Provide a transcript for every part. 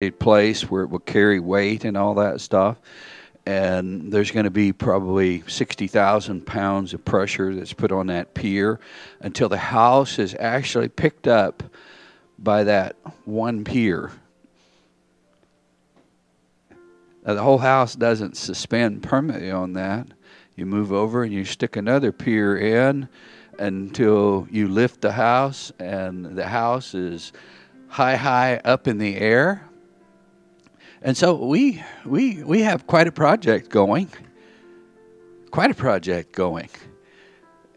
place where it will carry weight and all that stuff. And there's going to be probably 60,000 pounds of pressure that's put on that pier until the house is actually picked up by that one pier. Now, the whole house doesn't suspend permanently on that. You move over and you stick another pier in until you lift the house, and the house is high, high up in the air. And so we we we have quite a project going. Quite a project going.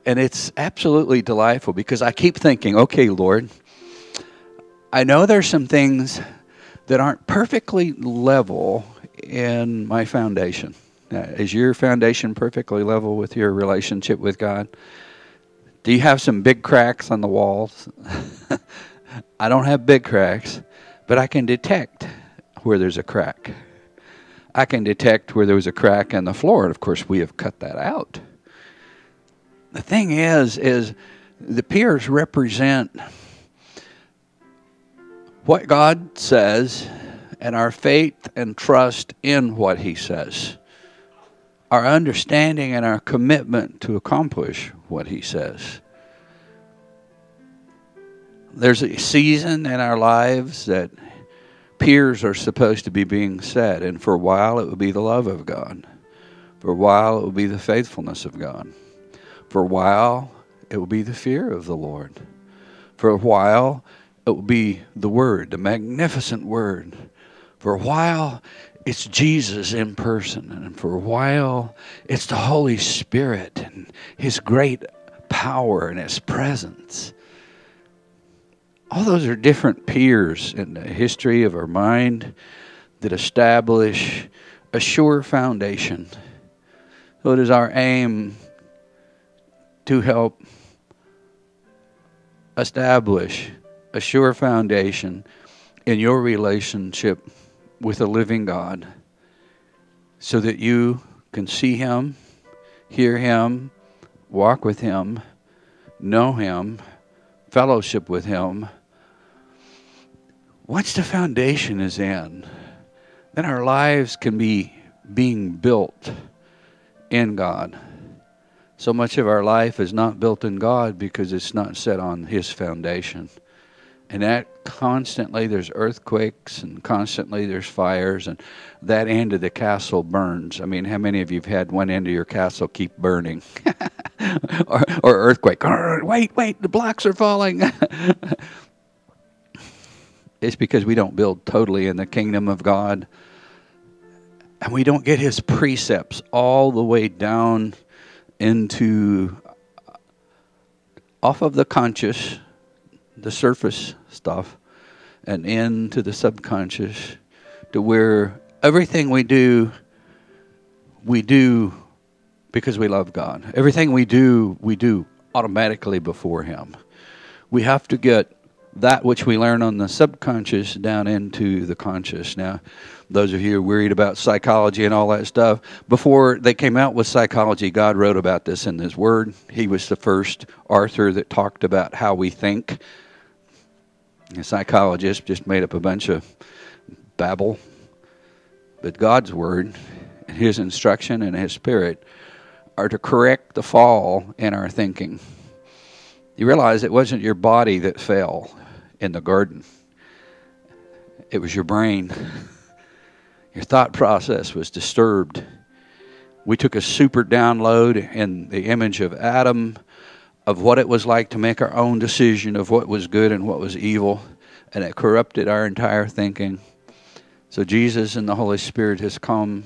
And it's absolutely delightful because I keep thinking, okay, Lord, I know there's some things that aren't perfectly level in my foundation. Now, is your foundation perfectly level with your relationship with God? Do you have some big cracks on the walls? I don't have big cracks, but I can detect where there's a crack. I can detect where there was a crack in the floor, and of course, we have cut that out. The thing is, is the piers represent what God says and our faith and trust in what He says, our understanding and our commitment to accomplish what He says. There's a season in our lives that piers are supposed to be being set, and for a while it will be the love of God. For a while it will be the faithfulness of God. For a while it will be the fear of the Lord. For a while it will be the Word, the magnificent Word. For a while, it's Jesus in person. And for a while, it's the Holy Spirit and His great power and His presence. All those are different piers in the history of our mind that establish a sure foundation. So it is our aim to help establish a sure foundation in your relationship with a living God so that you can see Him, hear Him, walk with Him, know Him, fellowship with Him. Once the foundation is in, then our lives can be being built in God. So much of our life is not built in God because it's not set on His foundation. And that constantly there's earthquakes and constantly there's fires and that end of the castle burns. I mean how many of you have had one end of your castle keep burning? Or, or earthquake. Wait wait the blocks are falling it's because we don't build totally in the kingdom of god and we don't get his precepts all the way down into uh, off of the conscious the surface stuff and into the subconscious to where everything we do, we do because we love God. Everything we do, we do automatically before Him. We have to get that which we learn on the subconscious down into the conscious. Now, those of you who are worried about psychology and all that stuff, before they came out with psychology, God wrote about this in His Word. He was the first author that talked about how we think a psychologist just made up a bunch of babble. But God's word and his instruction and his spirit are to correct the fall in our thinking. You realize it wasn't your body that fell in the garden, it was your brain. Your thought process was disturbed. We took a super download in the image of Adam of what it was like to make our own decision of what was good and what was evil, and it corrupted our entire thinking. So Jesus and the Holy Spirit has come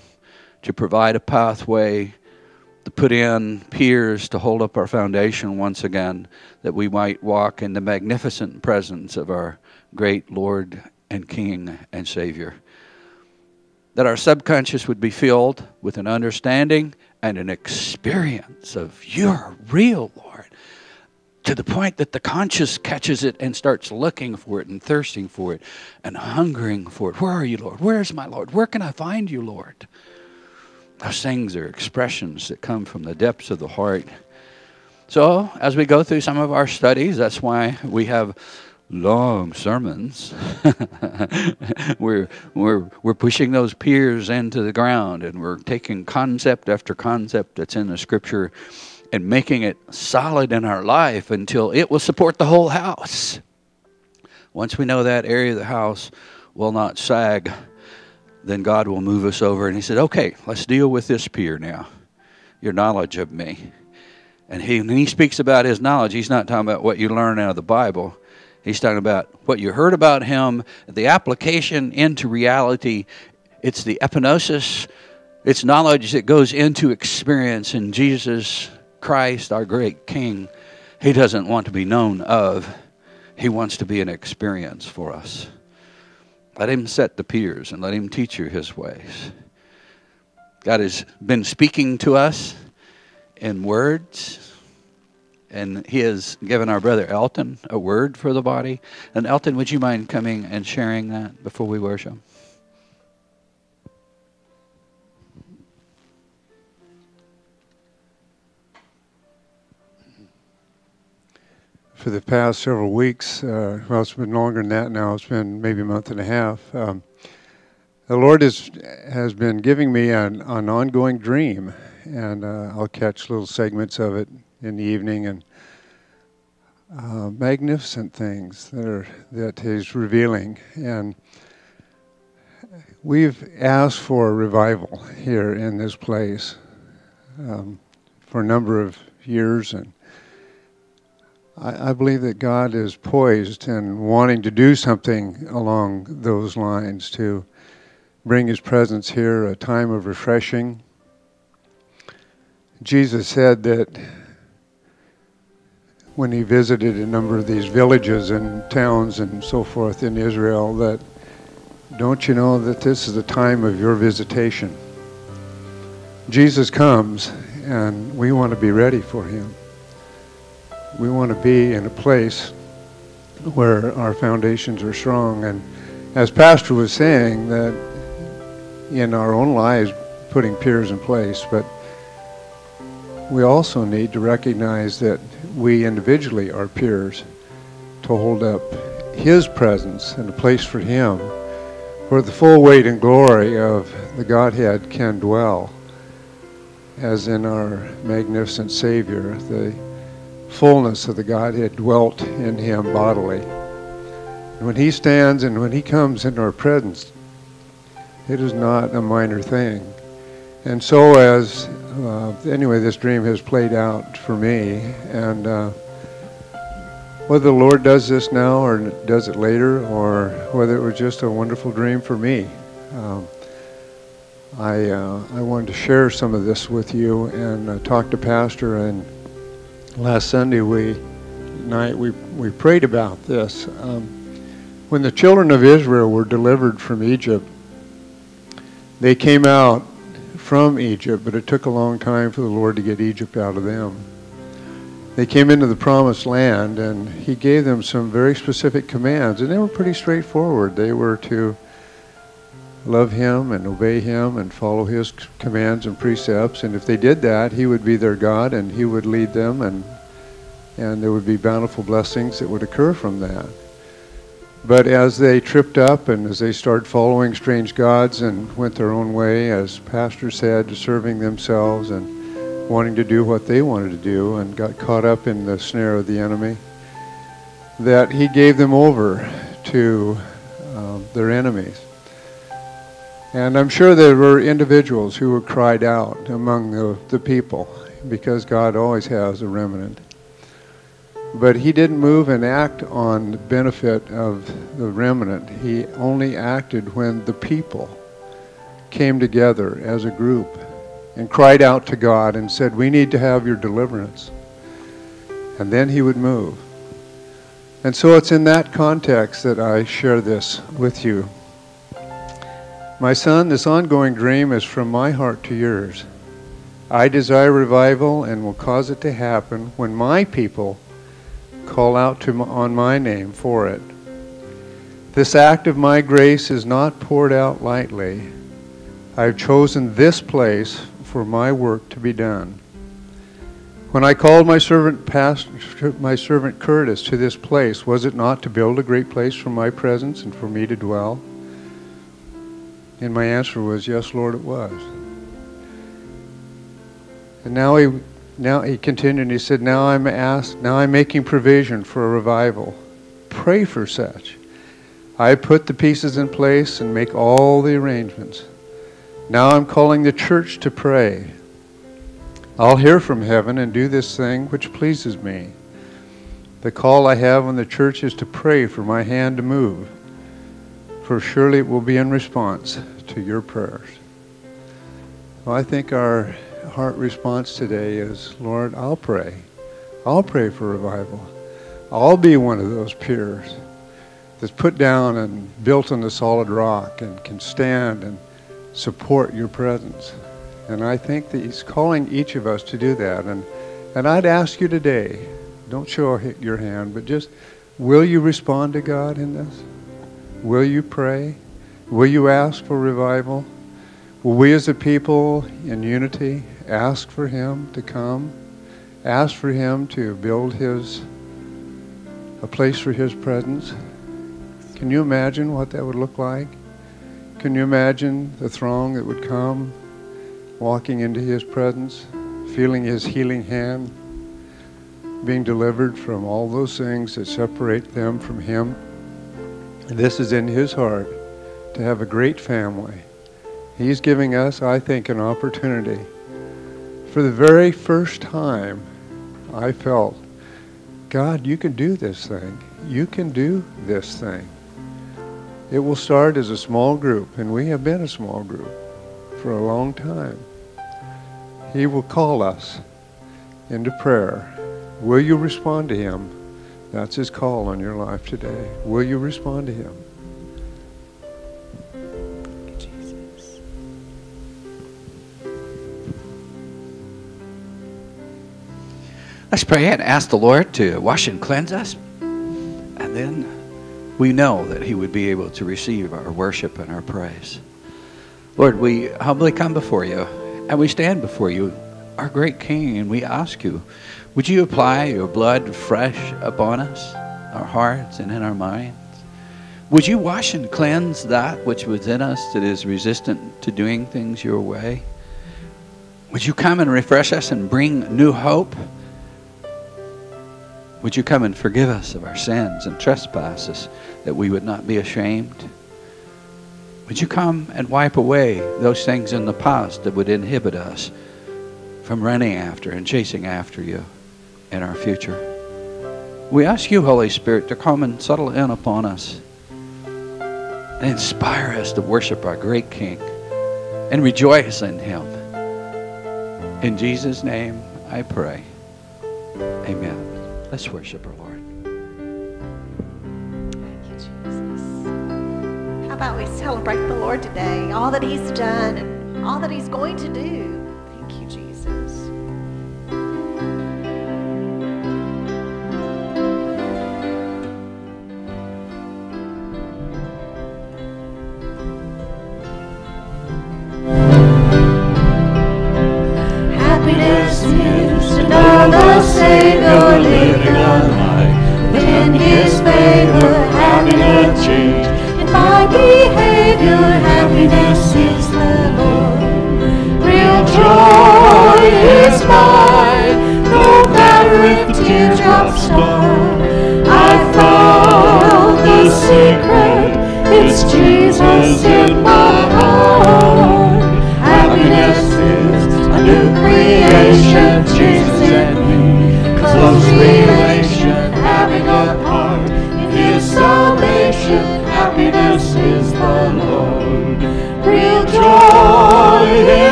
to provide a pathway put in piers to hold up our foundation once again, that we might walk in the magnificent presence of our great Lord and King and Savior. That our subconscious would be filled with an understanding and an experience of you're real, Lord to the point that the conscious catches it and starts looking for it and thirsting for it and hungering for it. Where are you, Lord? Where is my Lord? Where can I find you, Lord? Those things are expressions that come from the depths of the heart. So, as we go through some of our studies, that's why we have long sermons. we're we're we're pushing those piers into the ground, and we're taking concept after concept that's in the scripture, and making it solid in our life until it will support the whole house. Once we know that area of the house will not sag, then God will move us over. And He said, "Okay, let's deal with this pier now. Your knowledge of me." And he, when he speaks about his knowledge, he's not talking about what you learn out of the Bible He's talking about what you heard about him, the application into reality. It's the epignosis, it's knowledge that goes into experience in Jesus Christ, our great King. He doesn't want to be known of, he wants to be an experience for us. Let him set the piers and let him teach you his ways. God has been speaking to us in words and he has given our brother Elton a word for the body. And Elton, would you mind coming and sharing that before we worship? For the past several weeks, uh, well, it's been longer than that now. It's been maybe a month and a half. Um, the Lord is, has been giving me an, an ongoing dream, and uh, I'll catch little segments of it in the evening and uh, magnificent things that are that he's revealing and we've asked for a revival here in this place um, for a number of years and I, I, believe that God is poised and wanting to do something along those lines to bring his presence here a time of refreshing Jesus said that when he visited a number of these villages and towns and so forth in Israel that don't you know that this is the time of your visitation? Jesus comes and we want to be ready for him. We want to be in a place where our foundations are strong. And as Pastor was saying, that in our own lives, putting piers in place, but we also need to recognize that we individually are piers to hold up His presence and a place for Him, where the full weight and glory of the Godhead can dwell, as in our magnificent Savior, the fullness of the Godhead dwelt in Him bodily. When He stands and when He comes into our presence, it is not a minor thing. And so, as uh, anyway, this dream has played out for me, and uh, whether the Lord does this now or does it later, or whether it was just a wonderful dream for me, um, I uh, I wanted to share some of this with you and uh, talk to Pastor. And last Sunday we night we we prayed about this. Um, when the children of Israel were delivered from Egypt, they came out from Egypt, but it took a long time for the Lord to get Egypt out of them. They came into the promised land, and He gave them some very specific commands, and they were pretty straightforward. They were to love Him and obey Him and follow His commands and precepts, and if they did that, He would be their God, and He would lead them, and and there would be bountiful blessings that would occur from that. But as they tripped up and as they started following strange gods and went their own way, as Pastor said, serving themselves and wanting to do what they wanted to do and got caught up in the snare of the enemy, that he gave them over to um, their enemies. And I'm sure there were individuals who were cried out among the, the people because God always has a remnant. But he didn't move and act on the benefit of the remnant. He only acted when the people came together as a group and cried out to God and said, We need to have your deliverance. And then he would move. And so it's in that context that I share this with you. My son, this ongoing dream is from my heart to yours. I desire revival and will cause it to happen when my people call out to, on my name for it. This act of my grace is not poured out lightly. I have chosen this place for my work to be done. When I called my servant pastor, my servant Curtis to this place, was it not to build a great place for my presence and for me to dwell? And my answer was, Yes, Lord, it was. And now he now he continued and he said, Now I'm asked now I'm making provision for a revival. Pray for such. I put the pieces in place and make all the arrangements. Now I'm calling the church to pray. I'll hear from heaven and do this thing which pleases me. The call I have on the church is to pray for my hand to move, for surely it will be in response to your prayers. Well, I think our heart response today is Lord, I'll pray. I'll pray for revival. I'll be one of those piers that's put down and built on the solid rock and can stand and support your presence. And I think that He's calling each of us to do that. And, and I'd ask you today, don't show your hand, but just will you respond to God in this? Will you pray? Will you ask for revival? Will we as a people in unity ask for Him to come? Ask for Him to build His, a place for His presence? Can you imagine what that would look like? Can you imagine the throng that would come walking into his presence, feeling his healing hand, being delivered from all those things that separate them from him. This is in his heart to have a great family. He's giving us, I think, an opportunity. For the very first time, I felt, God, you can do this thing. You can do this thing. It will start as a small group, and we have been a small group for a long time. He will call us into prayer. Will you respond to Him? That's His call on your life today. Will you respond to Him? Pray and ask the Lord to wash and cleanse us. And then we know that He would be able to receive our worship and our praise. Lord, we humbly come before you and we stand before you, our great King, and we ask you, would you apply your blood fresh upon us, our hearts and in our minds? Would you wash and cleanse that which was in us that is resistant to doing things your way? Would you come and refresh us and bring new hope? Would you come and forgive us of our sins and trespasses that we would not be ashamed? Would you come and wipe away those things in the past that would inhibit us from running after and chasing after you in our future? We ask you, Holy Spirit, to come and settle in upon us and inspire us to worship our great King and rejoice in Him. In Jesus' name I pray. Amen. Let's worship our Lord. Thank you, Jesus. How about we celebrate the Lord today, all that He's done and all that He's going to do.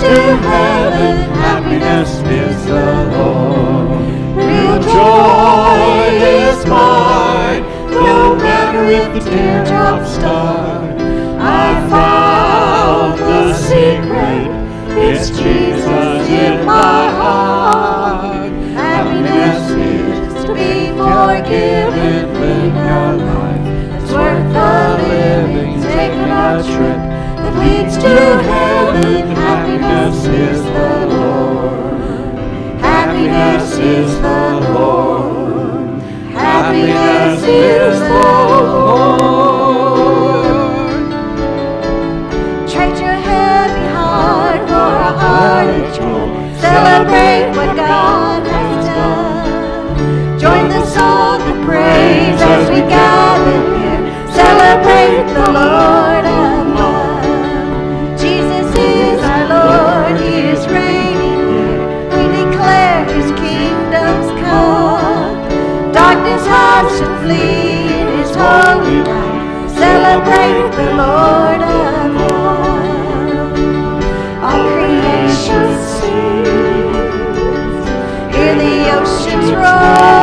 to heaven, happiness is the Lord. Real joy is mine, no matter if the teardrops start. I found the secret, it's Jesus in my heart. Happiness is to be forgiven, living our life. It's worth the living, taking a trip that leads to Happiness is the Lord. Happiness is the Lord. Happiness is oceans roar.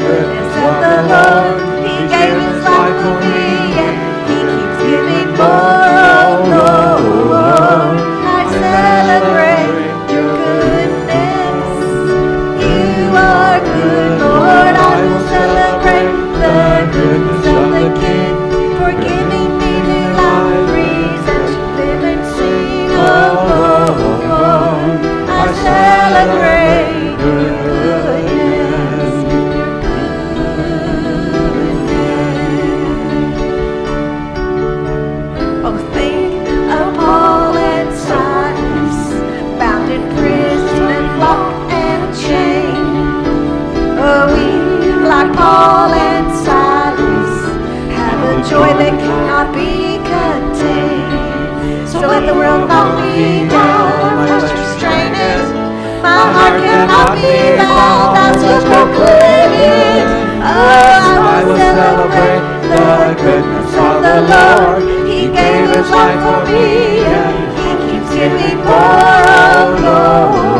Amen. will celebrate the goodness of the Lord. He gave his life for me, and he keeps giving more, oh Lord.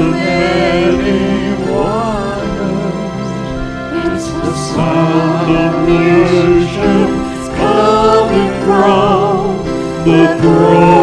the many. It's the sound of nations coming from the throne.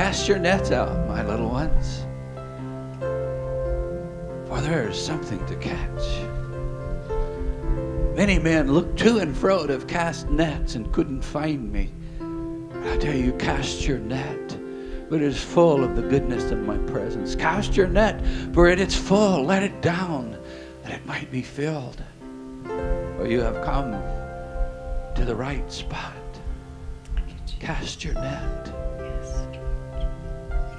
Find your nets out, my little ones, for there is something to catch. Many men looked to and fro to have cast nets and couldn't find me. I tell you, cast your net, for it is full of the goodness of my presence. Cast your net, for it is full. Let it down, that it might be filled. For you have come to the right spot. Cast your net.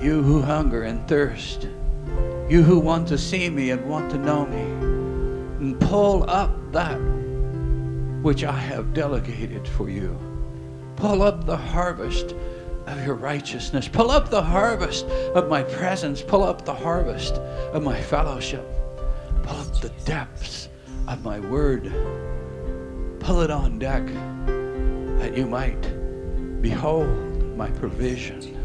You who hunger and thirst, you who want to see me and want to know me, and pull up that which I have delegated for you. Pull up the harvest of your righteousness. Pull up the harvest of my presence. Pull up the harvest of my fellowship. Pull up the depths of my word. Pull it on deck that you might behold my provision.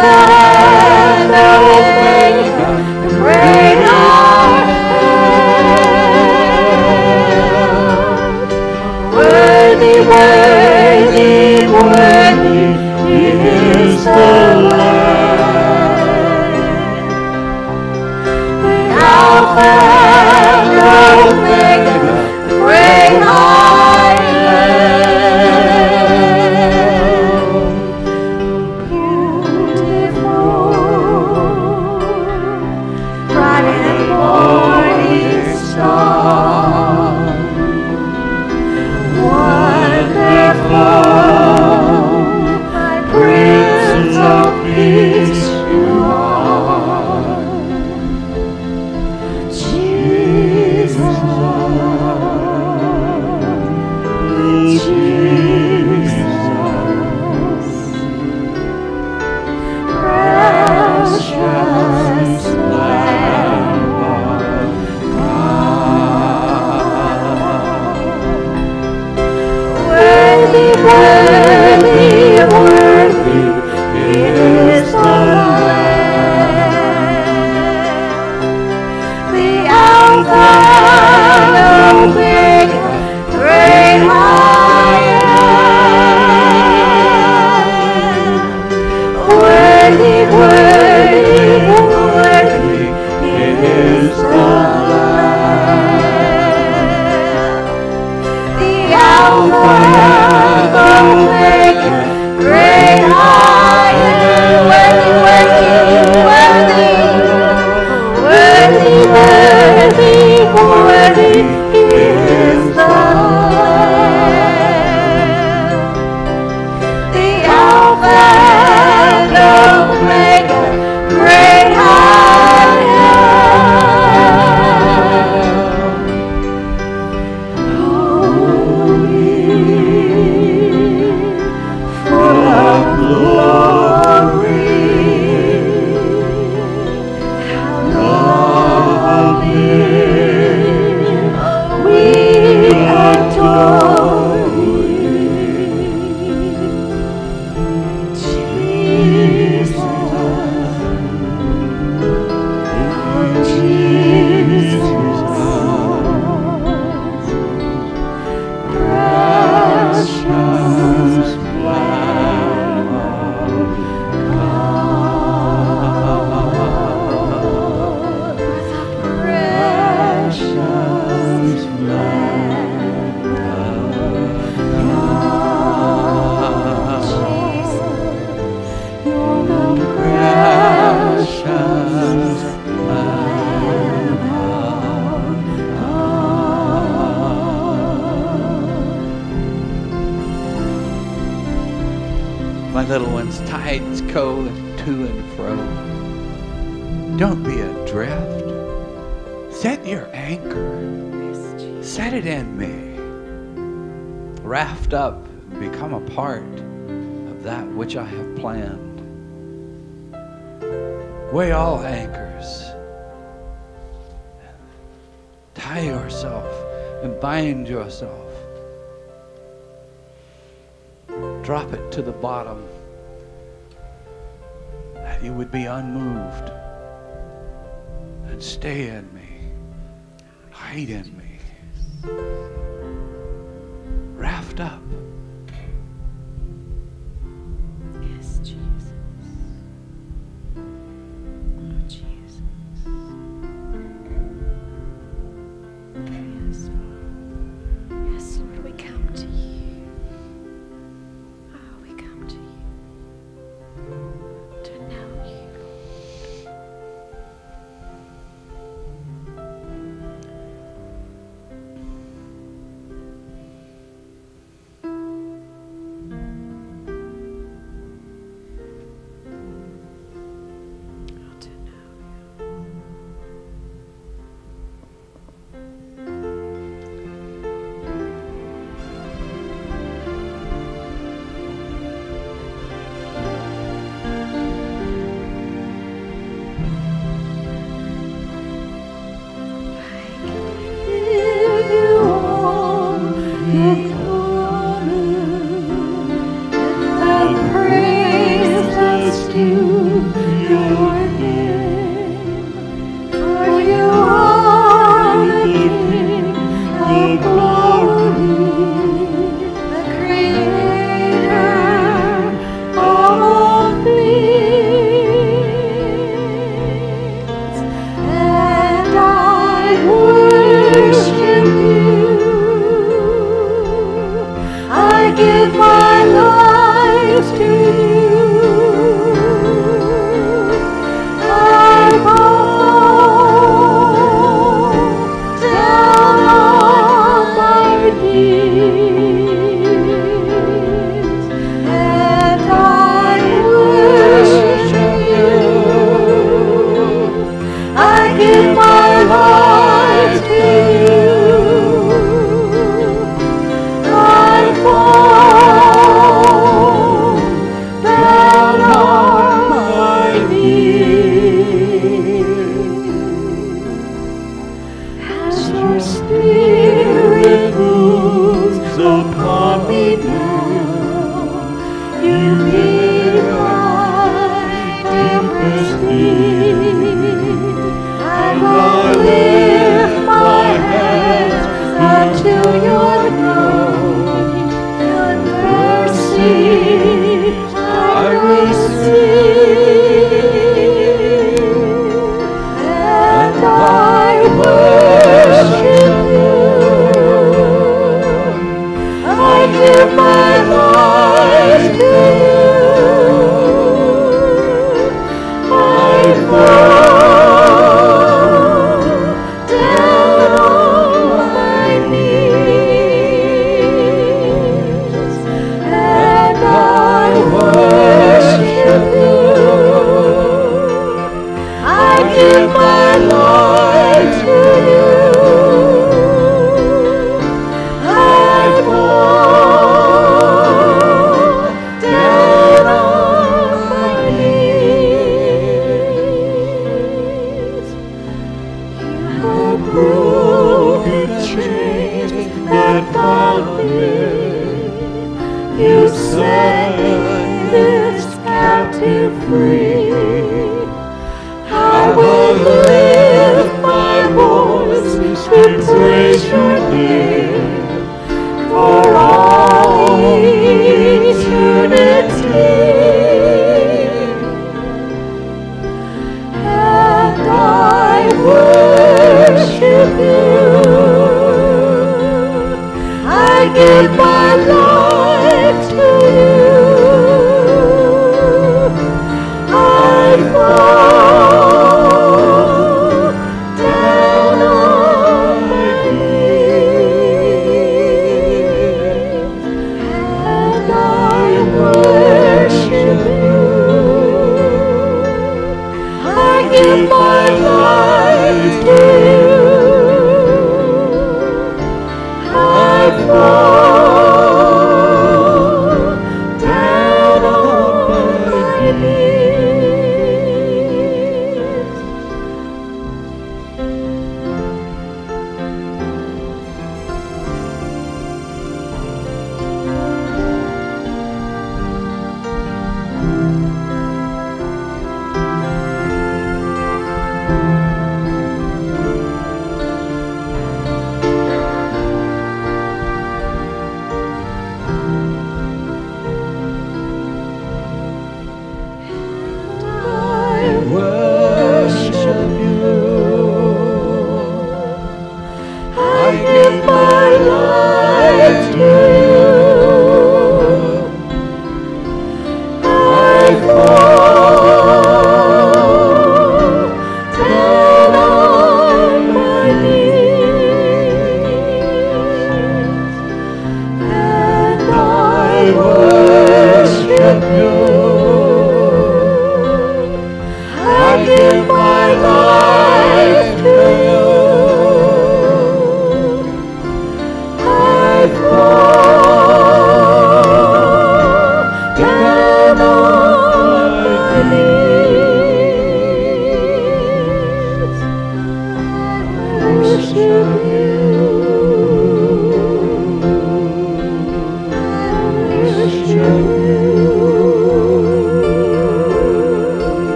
Alpha Drop it to the bottom that you would be unmoved and stay in me, hide in me, raft up. Free.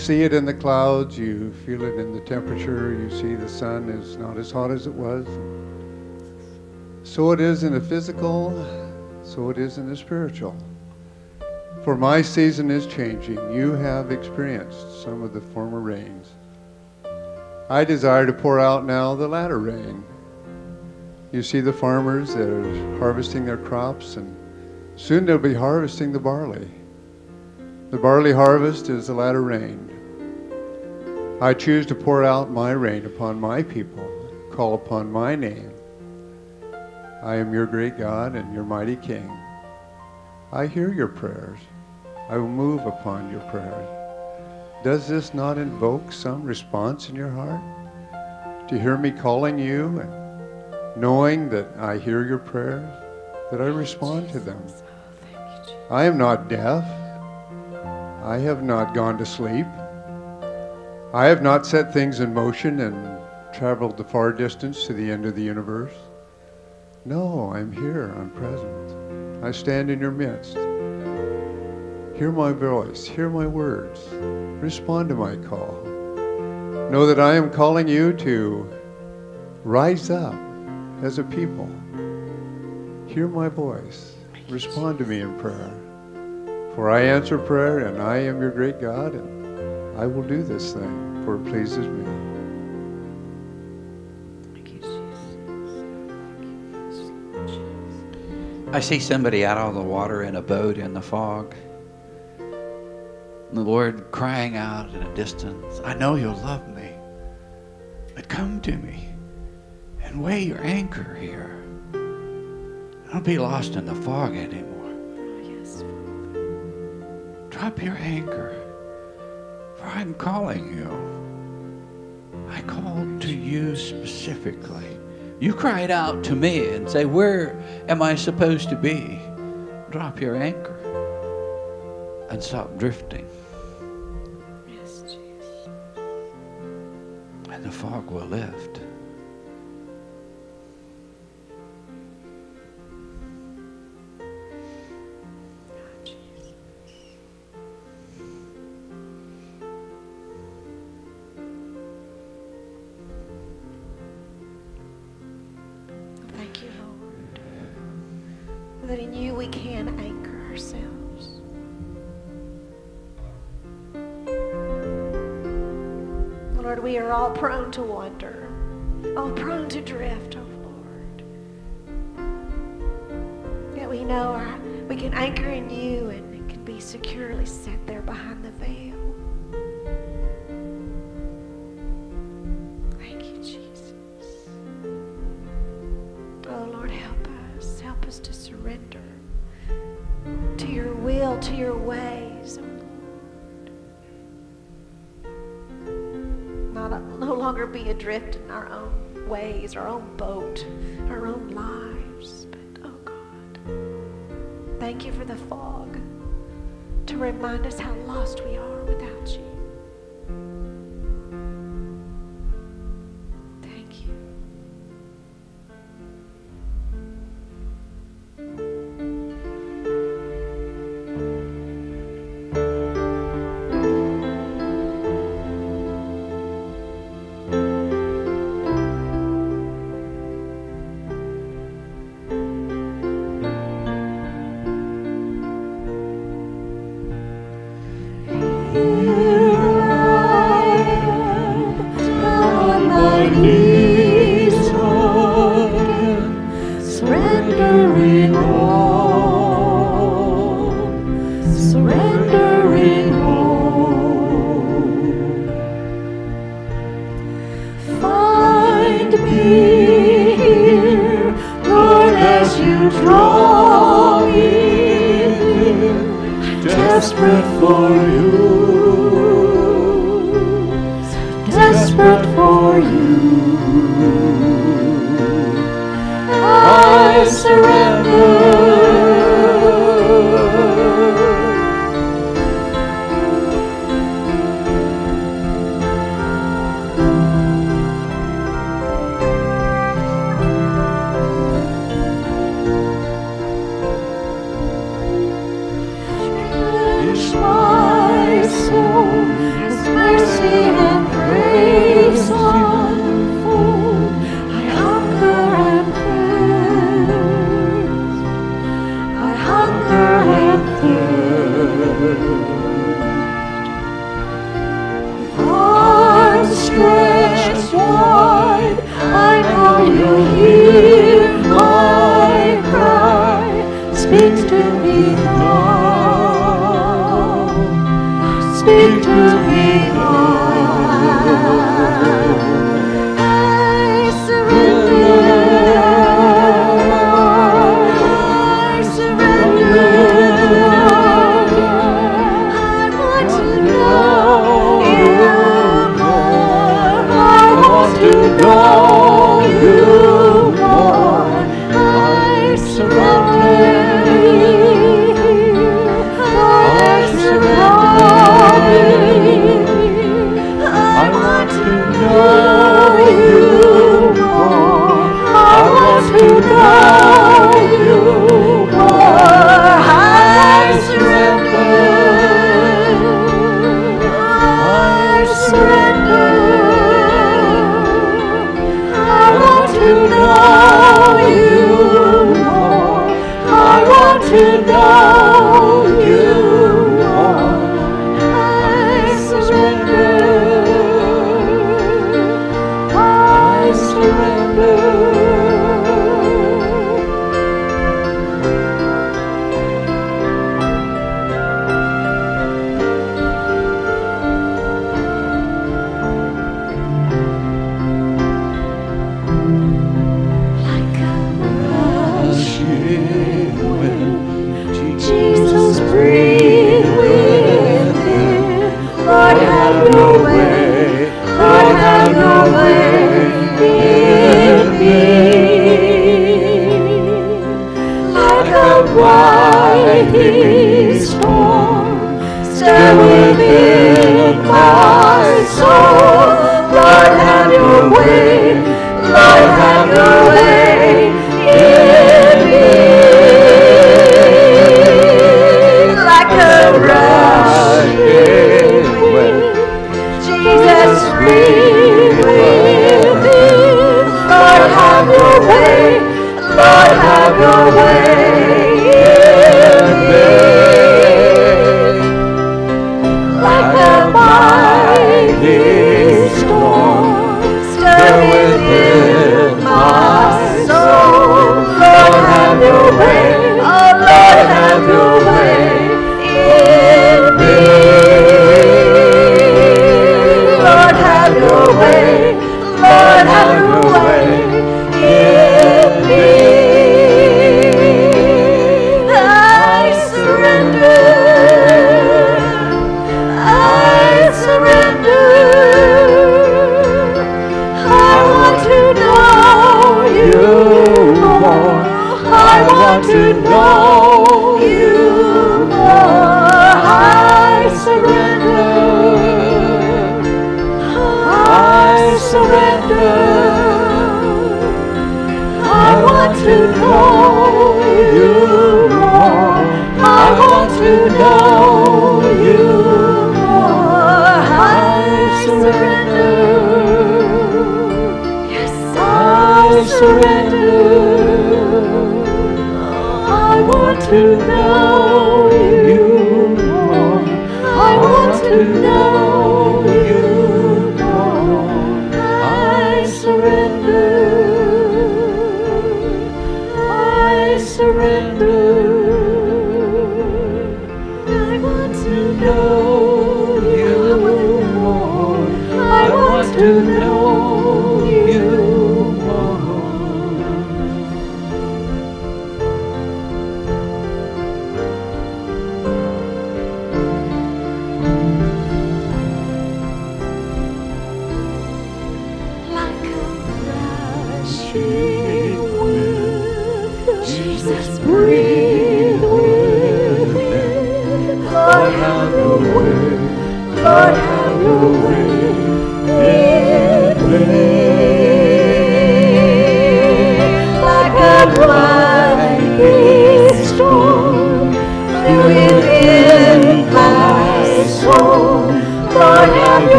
See it in the clouds, you feel it in the temperature, you see the sun is not as hot as it was. So it is in the physical, so it is in the spiritual. For my season is changing. You have experienced some of the former rains. I desire to pour out now the latter rain. You see the farmers that are harvesting their crops, and soon they'll be harvesting the barley. The barley harvest is the latter rain. I choose to pour out my rain upon my people, call upon my name. I am your great God and your mighty King. I hear your prayers. I will move upon your prayers. Does this not invoke some response in your heart? To hear me calling you and knowing that I hear your prayers, that I respond to them. I am not deaf. I have not gone to sleep. I have not set things in motion and traveled the far distance to the end of the universe. No, I'm here. I'm present. I stand in your midst. Hear my voice. Hear my words. Respond to my call. Know that I am calling you to rise up as a people. Hear my voice. Respond to me in prayer. For I answer prayer, and I am your great God, I will do this thing, for it pleases me. I see somebody out on the water in a boat in the fog. And the Lord crying out in a distance, I know you'll love me, but come to me and weigh your anchor here. Don't be lost in the fog anymore. Drop your anchor, for I'm calling you. I called to you specifically. You cried out to me and say, Where am I supposed to be? Drop your anchor and stop drifting. Yes, Jesus. and the fog will lift.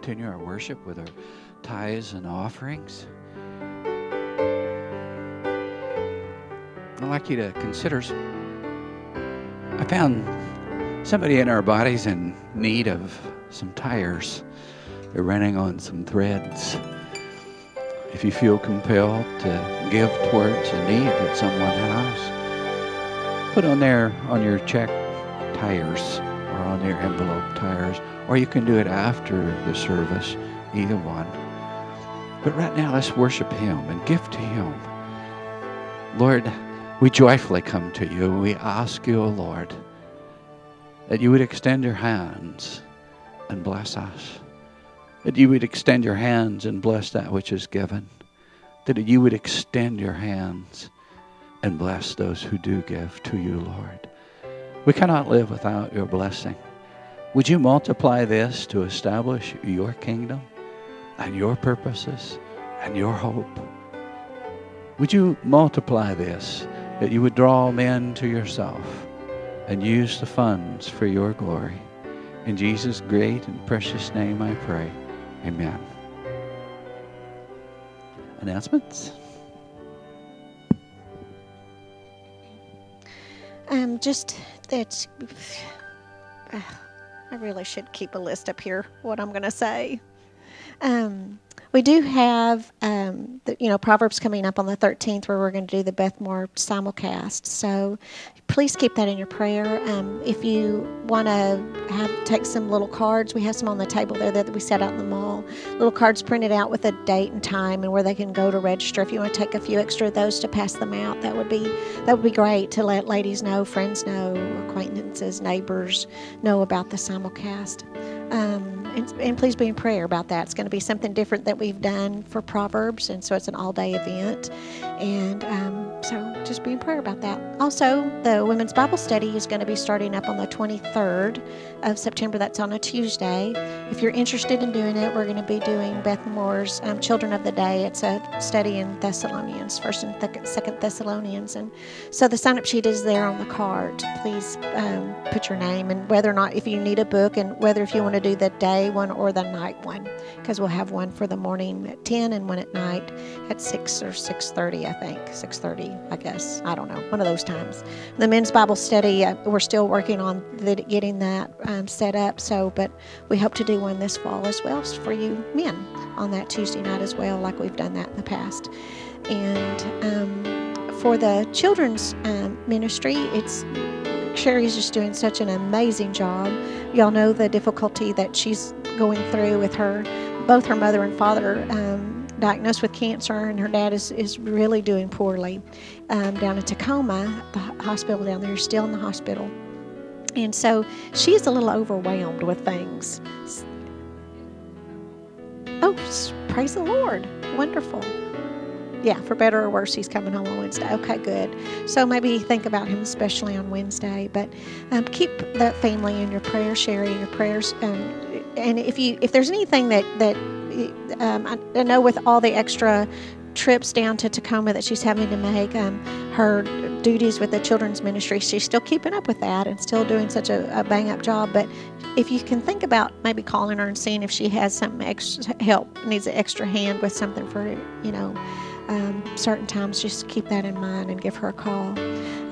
Continue our worship with our tithes and offerings. I'd like you to consider. I found somebody in our bodies in need of some tires. They're running on some threads. If you feel compelled to give towards a need that someone has, put on there on your check tires or you can do it after the service, either one. But right now, let's worship Him and give to Him. Lord, we joyfully come to you. We ask you, O Lord, that you would extend your hands and bless us. That you would extend your hands and bless that which is given. That you would extend your hands and bless those who do give to you, Lord. We cannot live without your blessing. Would you multiply this to establish your kingdom and your purposes and your hope? Would you multiply this that you would draw men to yourself and use the funds for your glory? In Jesus' great and precious name I pray. Amen. Announcements? Um, just that uh, I really should keep a list up here what I'm going to say. Um, we do have, um, the, you know, Proverbs coming up on the 13th where we're going to do the Beth Moore simulcast. So please keep that in your prayer. Um, if you want to have take some little cards, we have some on the table there that we set out in the mall. Little cards printed out with a date and time and where they can go to register. If you want to take a few extra of those to pass them out, that would be that would be great to let ladies know, friends know, acquaintances, neighbors know about the simulcast. Um, and, and, please be in prayer about that. It's going to be something different that we've done for Proverbs, and so it's an all-day event. And um, so just be in prayer about that. Also, the women's Bible study is going to be starting up on the 23rd of September. That's on a Tuesday. If you're interested in doing it, we're going to be doing Beth Moore's um, Children of the Day. It's a study in Thessalonians, First and Th- Second Thessalonians, and so the sign-up sheet is there on the card. Please um, put your name and whether or not if you need a book and whether if you want to do the day one or the night one, because we'll have one for the morning at 10 and one at night at 6 or 6:30, I think, 6:30, I guess. I don't know, one of those times. The men's Bible study, uh, we're still working on the, getting that um, set up. So, but we hope to do one this fall as well for you men on that Tuesday night as well, like we've done that in the past. And um, for the children's um, ministry, it's Sherry's just doing such an amazing job. Y'all know the difficulty that she's going through with her, both her mother and father um, diagnosed with cancer, and her dad is, is really doing poorly um, down in Tacoma, the hospital down there, still in the hospital. And so she's a little overwhelmed with things. Oh, praise the Lord. Wonderful yeah, for better or worse, he's coming home on Wednesday. Okay, good. So maybe think about him especially on Wednesday. But um, keep that family in your prayers, Sherry, in your prayers. Um, and if you if there's anything that that um, I, I, know with all the extra trips down to Tacoma that she's having to make, um, her duties with the children's ministry, she's still keeping up with that and still doing such a, a bang up job. But if you can think about maybe calling her and seeing if she has some extra help, needs an extra hand with something for you know um, certain times, just keep that in mind and give her a call.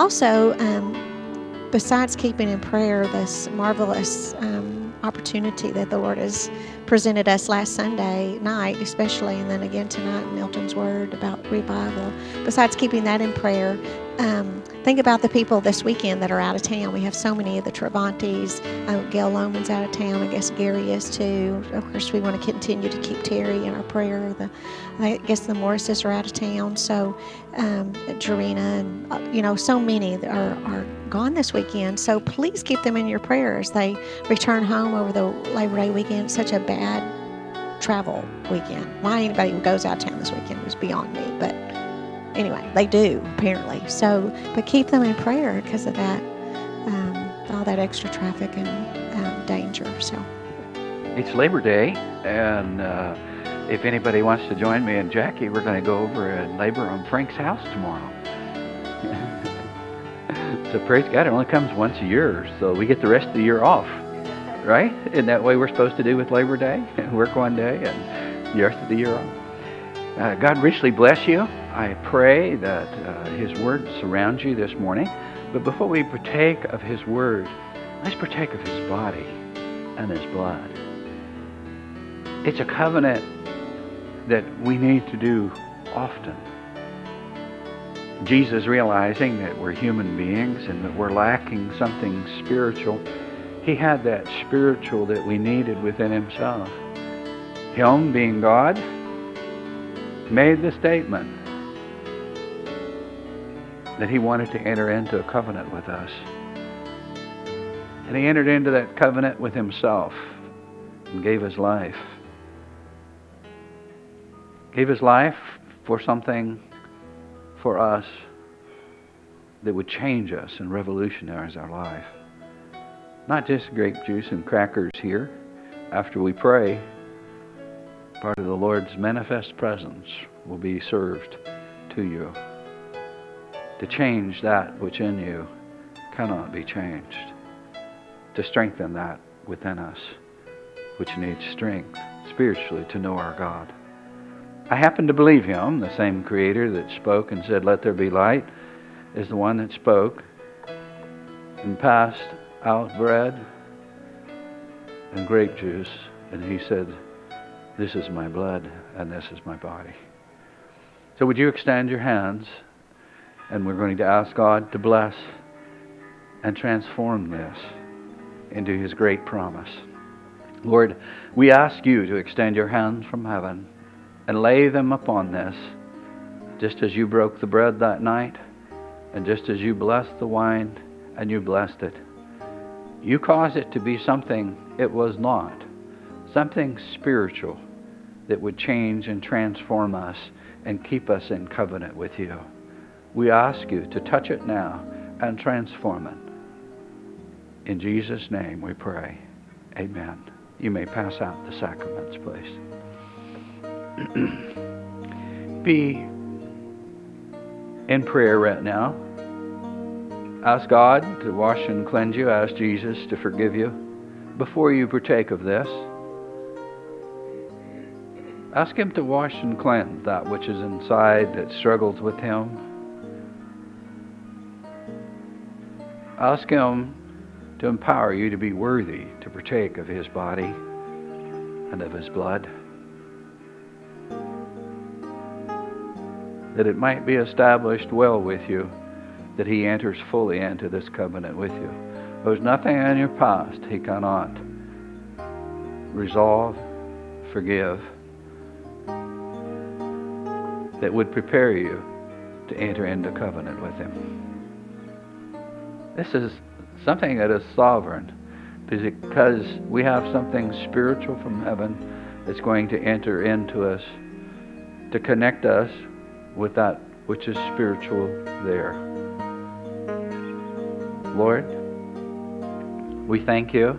Also, um, besides keeping in prayer this marvelous um, opportunity that the Lord has presented us last Sunday night, especially, and then again tonight Milton's Word about revival, besides keeping that in prayer, um, think about the people this weekend that are out of town. We have so many of the Travantes. Uh, Gail Lohman's out of town. I guess Gary is too. Of course, we want to continue to keep Terry in our prayer. The, I guess the Morrises are out of town. So, um, Jarena and, uh, you know, so many are, are gone this weekend. So please keep them in your prayers. They return home over the Labor Day weekend. Such a bad travel weekend. Why anybody goes out of town this weekend was beyond me. But anyway, they do apparently. So, but keep them in prayer because of that, um, all that extra traffic and um, danger. So, it's Labor Day, and uh, if anybody wants to join me and Jackie, we're going to go over and labor on Frank's house tomorrow. so praise God, it only comes once a year, so we get the rest of the year off, right? Isn't that way we're supposed to do with Labor Day? Work one day and the rest of the year off. Uh, God richly bless you. I pray that uh, His Word surrounds you this morning. But before we partake of His Word, let's partake of His body and His blood. It's a covenant that we need to do often. Jesus realizing that we're human beings and that we're lacking something spiritual, he had that spiritual that we needed within himself. Him, being God, made the statement that he wanted to enter into a covenant with us. And he entered into that covenant with himself and gave his life. Gave his life for something for us that would change us and revolutionize our life. Not just grape juice and crackers here after we pray. Part of the Lord's manifest presence will be served to you to change that which in you cannot be changed, to strengthen that within us which needs strength spiritually to know our God. I happen to believe him, the same creator that spoke and said, Let there be light, is the one that spoke and passed out bread and grape juice. And he said, This is my blood and this is my body. So, would you extend your hands? And we're going to ask God to bless and transform this into his great promise. Lord, we ask you to extend your hands from heaven and lay them upon this, just as you broke the bread that night, and just as you blessed the wine and you blessed it. You caused it to be something it was not, something spiritual that would change and transform us and keep us in covenant with you. We ask you to touch it now and transform it. In Jesus' name we pray. Amen. You may pass out the sacraments, please. Be in prayer right now. Ask God to wash and cleanse you. Ask Jesus to forgive you before you partake of this. Ask Him to wash and cleanse that which is inside that struggles with Him. Ask Him to empower you to be worthy to partake of His body and of His blood. that it might be established well with you, that he enters fully into this covenant with you. There's nothing in your past he cannot resolve, forgive, that would prepare you to enter into covenant with him. This is something that is sovereign because we have something spiritual from heaven that's going to enter into us to connect us with that which is spiritual there. Lord, we thank you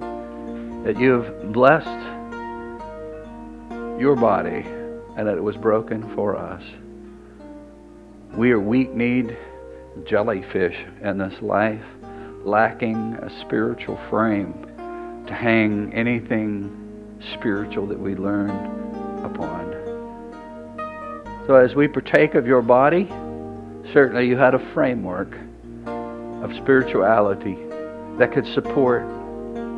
that you have blessed your body and that it was broken for us. We are weak kneed jellyfish in this life, lacking a spiritual frame to hang anything spiritual that we learn upon. So as we partake of your body, certainly you had a framework of spirituality that could support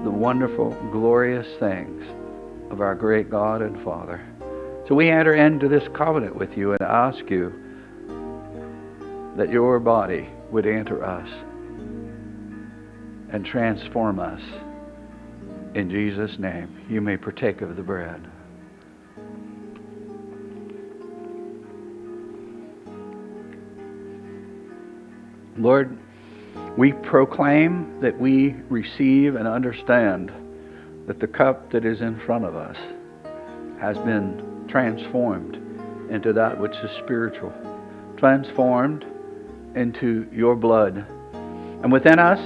the wonderful, glorious things of our great God and Father. So we enter into this covenant with you and ask you that your body would enter us and transform us. In Jesus' name, you may partake of the bread. Lord, we proclaim that we receive and understand that the cup that is in front of us has been transformed into that which is spiritual, transformed into your blood. And within us,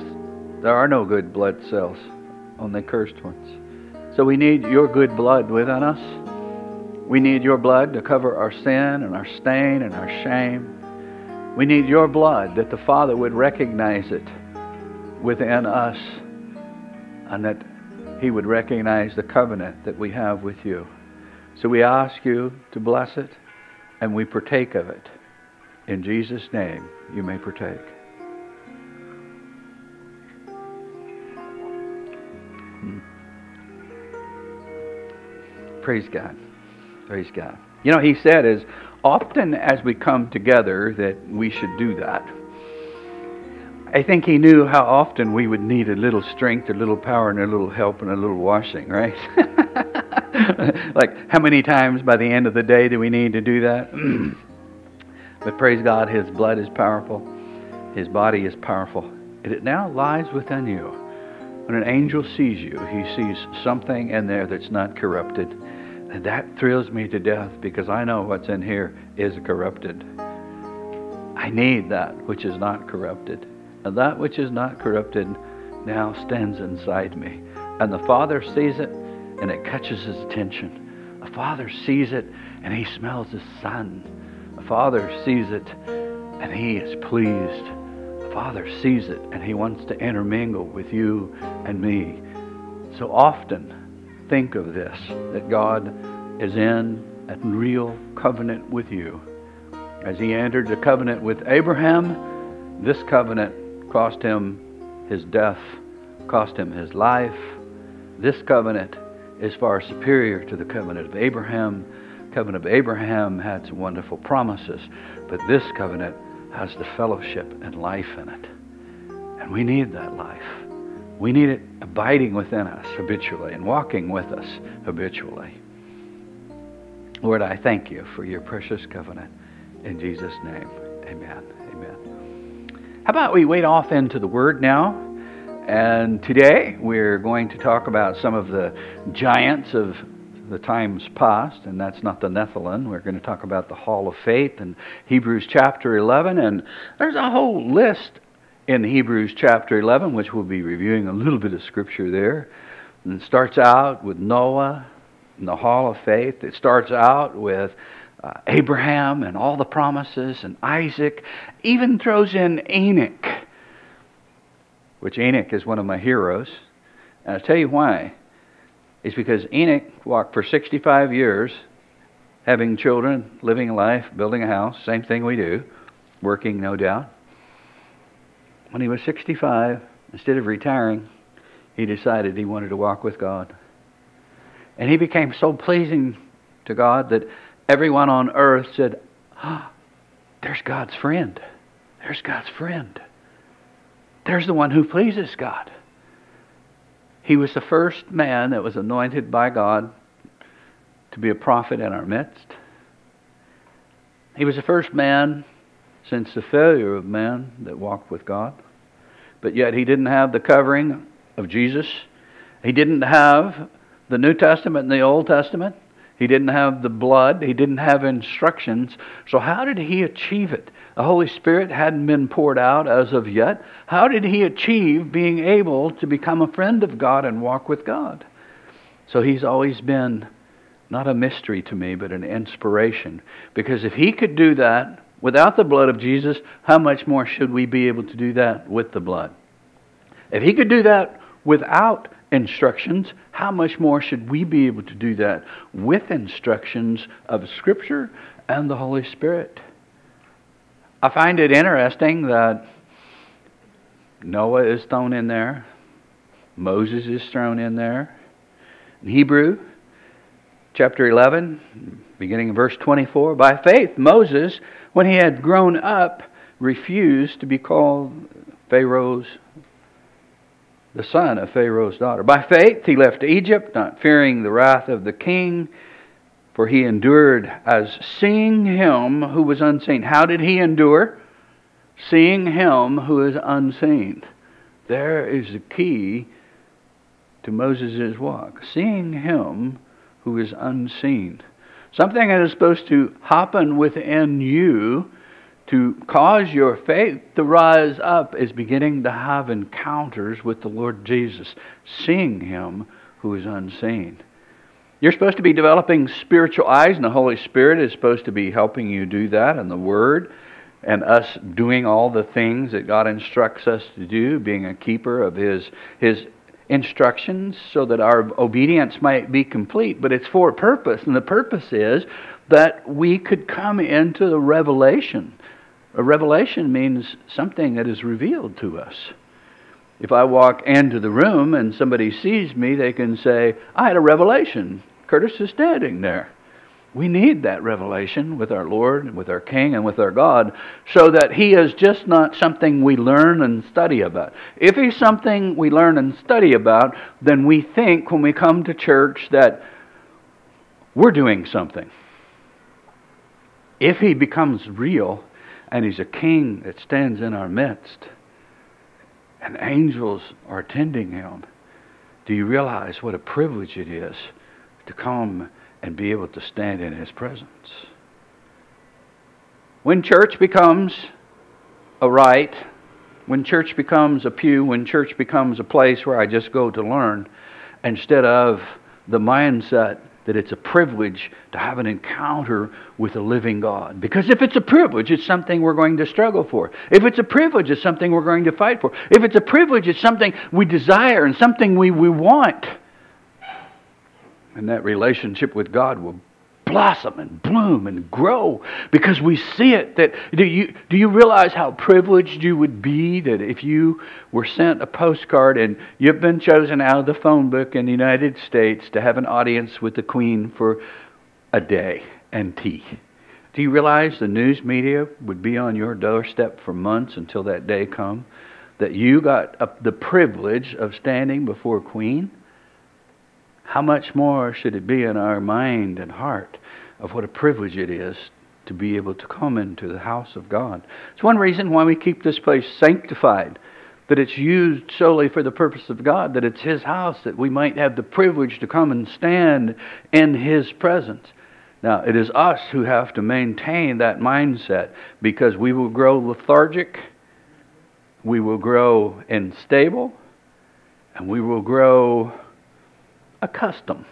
there are no good blood cells, only cursed ones. So we need your good blood within us. We need your blood to cover our sin and our stain and our shame. We need your blood that the Father would recognize it within us and that he would recognize the covenant that we have with you. So we ask you to bless it and we partake of it. In Jesus' name, you may partake. Praise God. Praise God. You know, he said, as often as we come together, that we should do that. I think he knew how often we would need a little strength, a little power, and a little help, and a little washing, right? like, how many times by the end of the day do we need to do that? but praise God, His blood is powerful, His body is powerful, and it now lies within you. When an angel sees you, he sees something in there that's not corrupted. And that thrills me to death because I know what's in here is corrupted. I need that which is not corrupted. And that which is not corrupted now stands inside me. And the Father sees it, and it catches his attention. The Father sees it, and he smells his Son. The Father sees it, and he is pleased. The Father sees it, and he wants to intermingle with you and me. So often, think of this that God is in a real covenant with you. As he entered the covenant with Abraham, this covenant cost him his death, cost him his life. This covenant is far superior to the covenant of Abraham. Covenant of Abraham had some wonderful promises, but this covenant has the fellowship and life in it. And we need that life. We need it abiding within us habitually and walking with us habitually. Lord, I thank you for your precious covenant. In Jesus' name, amen. Amen. How about we wade off into the Word now? And today we're going to talk about some of the giants of the times past, and that's not the Nephilim. We're going to talk about the Hall of Faith in Hebrews chapter 11, and there's a whole list in Hebrews chapter 11, which we'll be reviewing a little bit of scripture there. And it starts out with Noah and the Hall of Faith. It starts out with uh, Abraham and all the promises, and Isaac, even throws in Enoch, which Enoch is one of my heroes. And I'll tell you why. It's because Enoch walked for 65 years, having children, living a life, building a house, same thing we do, working, no doubt. When he was 65, instead of retiring, he decided he wanted to walk with God. And he became so pleasing to God that everyone on earth said, oh, There's God's friend. There's God's friend. There's the one who pleases God. He was the first man that was anointed by God to be a prophet in our midst. He was the first man since the failure of man that walked with God. But yet he didn't have the covering of Jesus. He didn't have the New Testament and the Old Testament. He didn't have the blood. He didn't have instructions. So, how did he achieve it? The Holy Spirit hadn't been poured out as of yet. How did he achieve being able to become a friend of God and walk with God? So, he's always been not a mystery to me, but an inspiration. Because if he could do that without the blood of Jesus, how much more should we be able to do that with the blood? If he could do that without instructions, how much more should we be able to do that with instructions of Scripture and the Holy Spirit? I find it interesting that Noah is thrown in there, Moses is thrown in there. In Hebrew, chapter 11, beginning in verse 24, by faith, Moses, when he had grown up, refused to be called Pharaoh's the son of Pharaoh's daughter. By faith he left Egypt, not fearing the wrath of the king, for he endured as seeing him who was unseen. How did he endure? Seeing him who is unseen. There is the key to Moses' walk. Seeing him who is unseen. Something that is supposed to happen within you to cause your faith to rise up is beginning to have encounters with the Lord Jesus, seeing Him who is unseen. You're supposed to be developing spiritual eyes, and the Holy Spirit is supposed to be helping you do that, and the Word, and us doing all the things that God instructs us to do, being a keeper of His, His instructions so that our obedience might be complete, but it's for a purpose. And the purpose is that we could come into the revelation. A revelation means something that is revealed to us. If I walk into the room and somebody sees me, they can say, I had a revelation. Curtis is standing there. We need that revelation with our Lord and with our King and with our God so that He is just not something we learn and study about. If He's something we learn and study about, then we think when we come to church that we're doing something. If He becomes real and He's a King that stands in our midst and angels are attending Him, do you realize what a privilege it is to come? And be able to stand in His presence. When church becomes a rite, when church becomes a pew, when church becomes a place where I just go to learn, instead of the mindset that it's a privilege to have an encounter with a living God. Because if it's a privilege, it's something we're going to struggle for. If it's a privilege, it's something we're going to fight for. If it's a privilege, it's something we desire and something we, we want. And that relationship with God will blossom and bloom and grow because we see it that do you do you realize how privileged you would be that if you were sent a postcard and you've been chosen out of the phone book in the United States to have an audience with the queen for a day and tea? Do you realize the news media would be on your doorstep for months until that day come? That you got the privilege of standing before queen how much more should it be in our mind and heart of what a privilege it is to be able to come into the house of God? It's one reason why we keep this place sanctified, that it's used solely for the purpose of God, that it's His house, that we might have the privilege to come and stand in His presence. Now, it is us who have to maintain that mindset because we will grow lethargic, we will grow unstable, and we will grow a custom.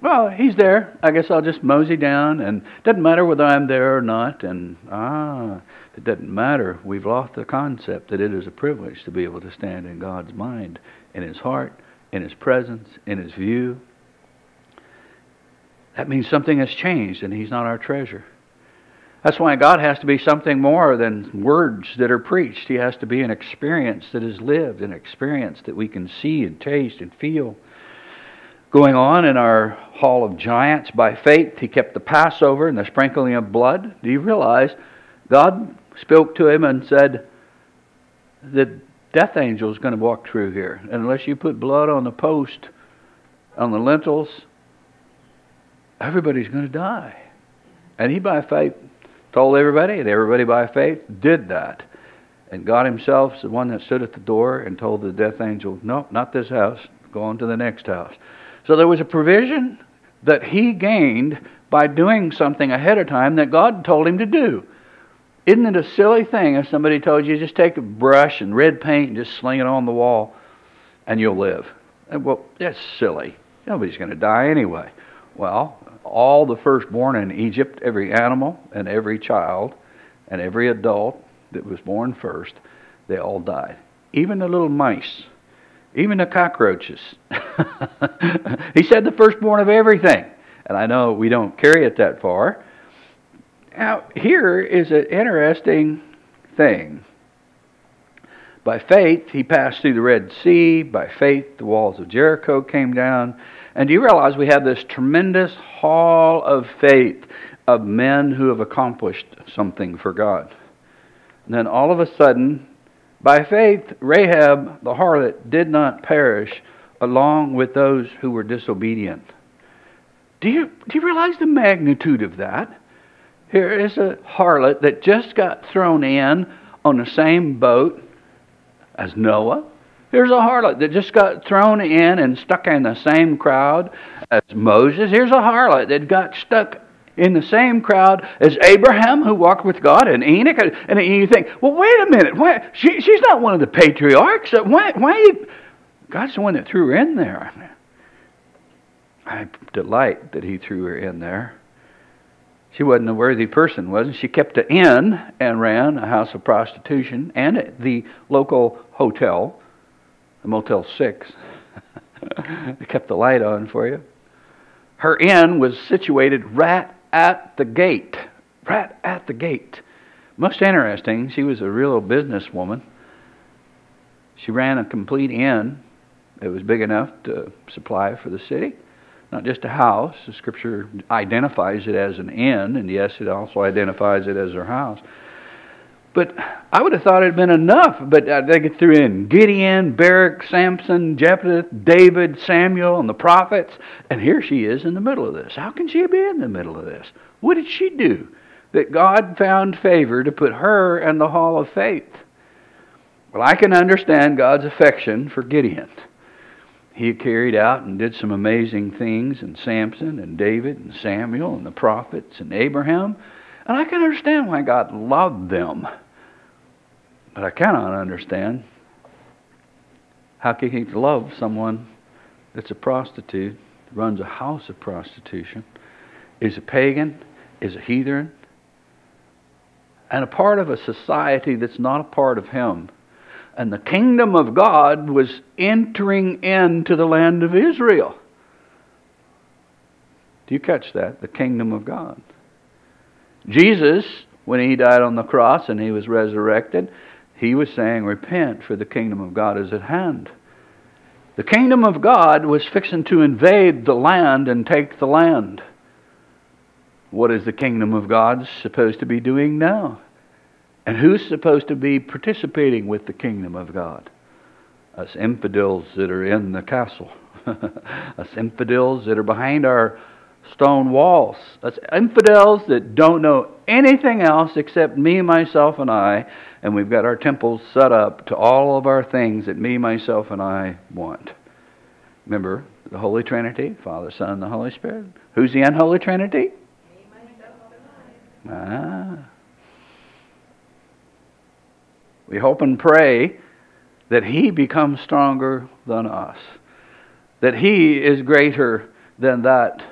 Well, he's there. I guess I'll just mosey down, and doesn't matter whether I'm there or not. And ah, it doesn't matter. We've lost the concept that it is a privilege to be able to stand in God's mind, in His heart, in His presence, in His view. That means something has changed, and He's not our treasure. That's why God has to be something more than words that are preached. He has to be an experience that is lived, an experience that we can see and taste and feel going on in our hall of giants by faith. He kept the Passover and the sprinkling of blood. Do you realize God spoke to him and said, The death angel is going to walk through here. And unless you put blood on the post, on the lintels, everybody's going to die. And he, by faith, told everybody, and everybody by faith did that. And God Himself is the one that stood at the door and told the death angel, No, not this house. Go on to the next house. So there was a provision that he gained by doing something ahead of time that God told him to do. Isn't it a silly thing if somebody told you just take a brush and red paint and just sling it on the wall and you'll live? Well, that's silly. Nobody's going to die anyway. Well, all the firstborn in Egypt, every animal and every child and every adult that was born first, they all died. Even the little mice even the cockroaches. he said the firstborn of everything. And I know we don't carry it that far. Now, here is an interesting thing. By faith, he passed through the Red Sea. By faith, the walls of Jericho came down. And do you realize we have this tremendous hall of faith of men who have accomplished something for God? And then all of a sudden, by faith, Rahab the harlot did not perish along with those who were disobedient. Do you, do you realize the magnitude of that? Here is a harlot that just got thrown in on the same boat as Noah. Here's a harlot that just got thrown in and stuck in the same crowd as Moses. Here's a harlot that got stuck in the same crowd as Abraham, who walked with God, and Enoch. And you think, well, wait a minute. Why, she, she's not one of the patriarchs. Why, why? God's the one that threw her in there. I delight that He threw her in there. She wasn't a worthy person, wasn't she? kept an inn and ran a house of prostitution and the local hotel, the Motel 6. I kept the light on for you. Her inn was situated right at the gate. Right at the gate. Most interesting, she was a real businesswoman. She ran a complete inn that was big enough to supply for the city. Not just a house. The scripture identifies it as an inn, and yes, it also identifies it as her house. But I would have thought it had been enough. But uh, they get through in Gideon, Barak, Samson, Jephthah, David, Samuel, and the prophets. And here she is in the middle of this. How can she be in the middle of this? What did she do that God found favor to put her in the hall of faith? Well, I can understand God's affection for Gideon. He carried out and did some amazing things, and Samson and David and Samuel and the prophets and Abraham. And I can understand why God loved them. But I cannot understand how can he love someone that's a prostitute, runs a house of prostitution, is a pagan, is a heathen, and a part of a society that's not a part of him. And the kingdom of God was entering into the land of Israel. Do you catch that? The kingdom of God. Jesus, when he died on the cross and he was resurrected, he was saying, Repent, for the kingdom of God is at hand. The kingdom of God was fixing to invade the land and take the land. What is the kingdom of God supposed to be doing now? And who's supposed to be participating with the kingdom of God? Us infidels that are in the castle. Us infidels that are behind our stone walls. Us infidels that don't know anything else except me, myself, and I, and we've got our temples set up to all of our things that me, myself, and I want. Remember the Holy Trinity, Father, Son, and the Holy Spirit. Who's the unholy Trinity? Ah. We hope and pray that He becomes stronger than us, that He is greater than that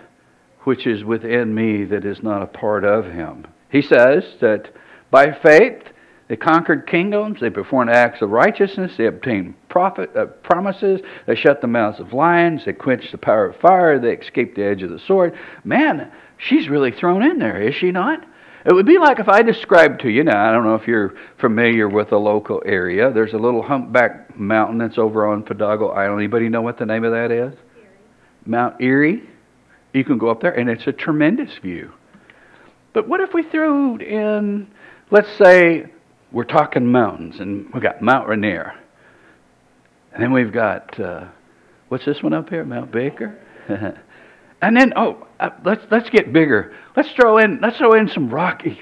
which is within me that is not a part of Him. He says that by faith they conquered kingdoms, they performed acts of righteousness, they obtained prophet, uh, promises, they shut the mouths of lions, they quenched the power of fire, they escaped the edge of the sword. Man, she's really thrown in there, is she not? It would be like if I described to you, now I don't know if you're familiar with a local area, there's a little humpback mountain that's over on Fidalgo Island. Anybody know what the name of that is? Erie. Mount Erie. You can go up there and it's a tremendous view. But what if we threw in, let's say, we're talking mountains and we've got Mount Rainier. And then we've got, uh, what's this one up here? Mount Baker? And then, oh, uh, let's let's get bigger. Let's throw in let's throw in some Rocky.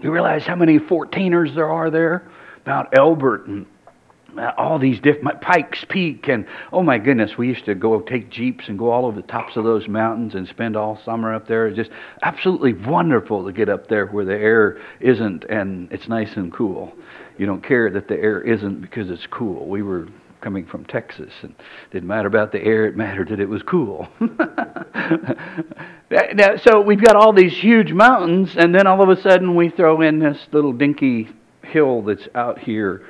You realize how many 14ers there are there? Mount Elbert and all these different Pikes Peak and oh my goodness, we used to go take jeeps and go all over the tops of those mountains and spend all summer up there. It's just absolutely wonderful to get up there where the air isn't and it's nice and cool. You don't care that the air isn't because it's cool. We were coming from Texas. And it didn't matter about the air, it mattered that it was cool. now, so we've got all these huge mountains, and then all of a sudden we throw in this little dinky hill that's out here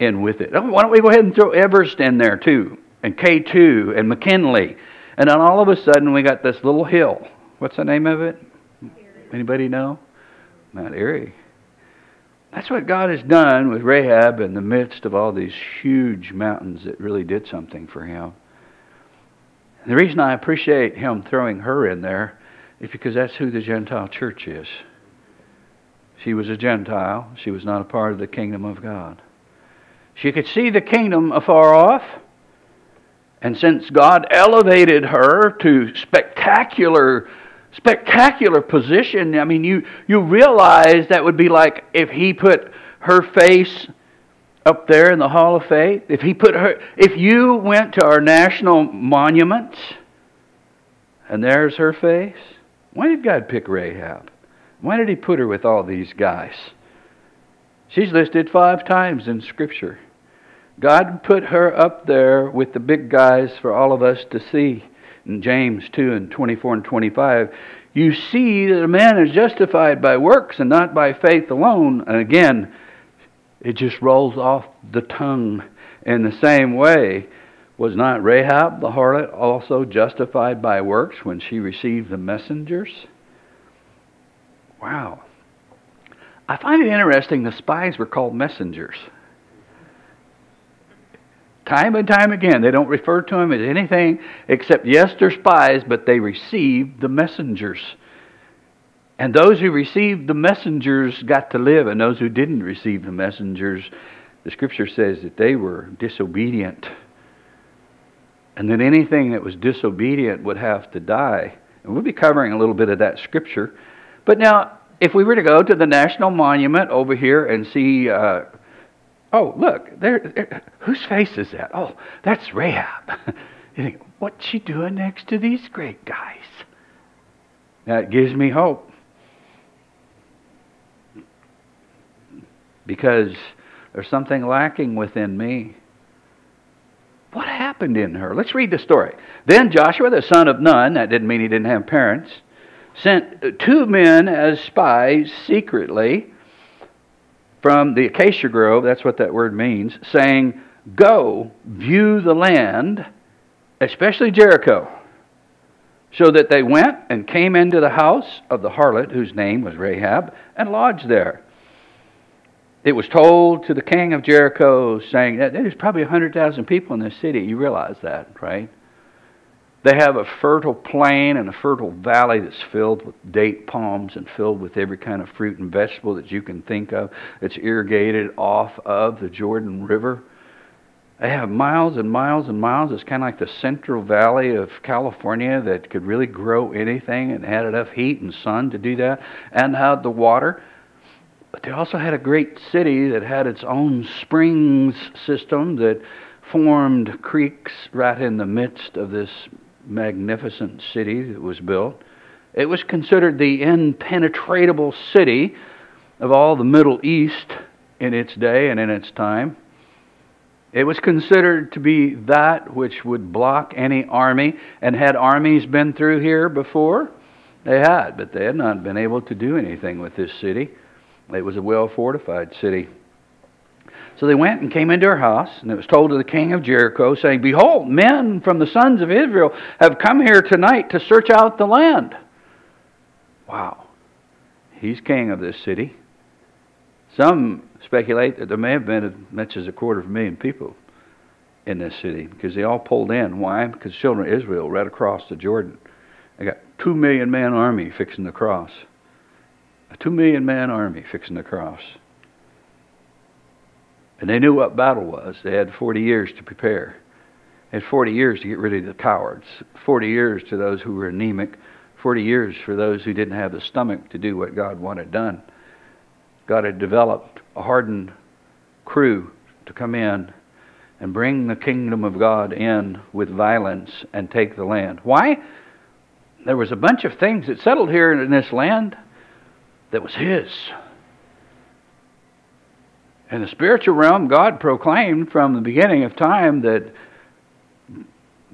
in with it. Why don't we go ahead and throw Everest in there too, and K2, and McKinley. And then all of a sudden we got this little hill. What's the name of it? Anybody know? Mount Erie. That's what God has done with Rahab in the midst of all these huge mountains that really did something for him. And the reason I appreciate him throwing her in there is because that's who the Gentile church is. She was a Gentile, she was not a part of the kingdom of God. She could see the kingdom afar off. And since God elevated her to spectacular spectacular position. I mean, you, you realize that would be like if he put her face up there in the Hall of Faith. If he put her, if you went to our national monuments and there's her face, why did God pick Rahab? Why did he put her with all these guys? She's listed five times in Scripture. God put her up there with the big guys for all of us to see in James 2 and 24 and 25, you see that a man is justified by works and not by faith alone. And again, it just rolls off the tongue in the same way. Was not Rahab the harlot also justified by works when she received the messengers? Wow. I find it interesting the spies were called messengers. Time and time again, they don't refer to them as anything except, yes, they're spies, but they received the messengers. And those who received the messengers got to live, and those who didn't receive the messengers, the scripture says that they were disobedient. And that anything that was disobedient would have to die. And we'll be covering a little bit of that scripture. But now, if we were to go to the National Monument over here and see uh, Oh, look, there, there, whose face is that? Oh, that's Rahab. you think, what's she doing next to these great guys? That gives me hope. Because there's something lacking within me. What happened in her? Let's read the story. Then Joshua, the son of Nun, that didn't mean he didn't have parents, sent two men as spies secretly from the acacia grove, that's what that word means, saying, Go, view the land, especially Jericho. So that they went and came into the house of the harlot, whose name was Rahab, and lodged there. It was told to the king of Jericho, saying there's probably 100,000 people in this city. You realize that, right? They have a fertile plain and a fertile valley that's filled with date palms and filled with every kind of fruit and vegetable that you can think of. It's irrigated off of the Jordan River. They have miles and miles and miles. It's kind of like the Central Valley of California that could really grow anything and had enough heat and sun to do that, and had the water. But they also had a great city that had its own springs system that formed creeks right in the midst of this magnificent city that was built. It was considered the impenetrable city of all the Middle East in its day and in its time. It was considered to be that which would block any army. And had armies been through here before? They had, but they had not been able to do anything with this city. It was a well fortified city. So they went and came into her house, and it was told to the king of Jericho, saying, Behold, men from the sons of Israel have come here tonight to search out the land. Wow. He's king of this city. Some speculate that there may have been as much as a quarter of a million people in this city because they all pulled in. Why? Because children of Israel right across the Jordan. They got two million man army fixing the cross. A two million man army fixing the cross. And they knew what battle was. They had 40 years to prepare. They had 40 years to get rid of the cowards, 40 years to those who were anemic, 40 years for those who didn't have the stomach to do what God wanted done. God had developed a hardened crew to come in and bring the kingdom of God in with violence and take the land. Why? There was a bunch of things that settled here in this land that was His. In the spiritual realm, God proclaimed from the beginning of time that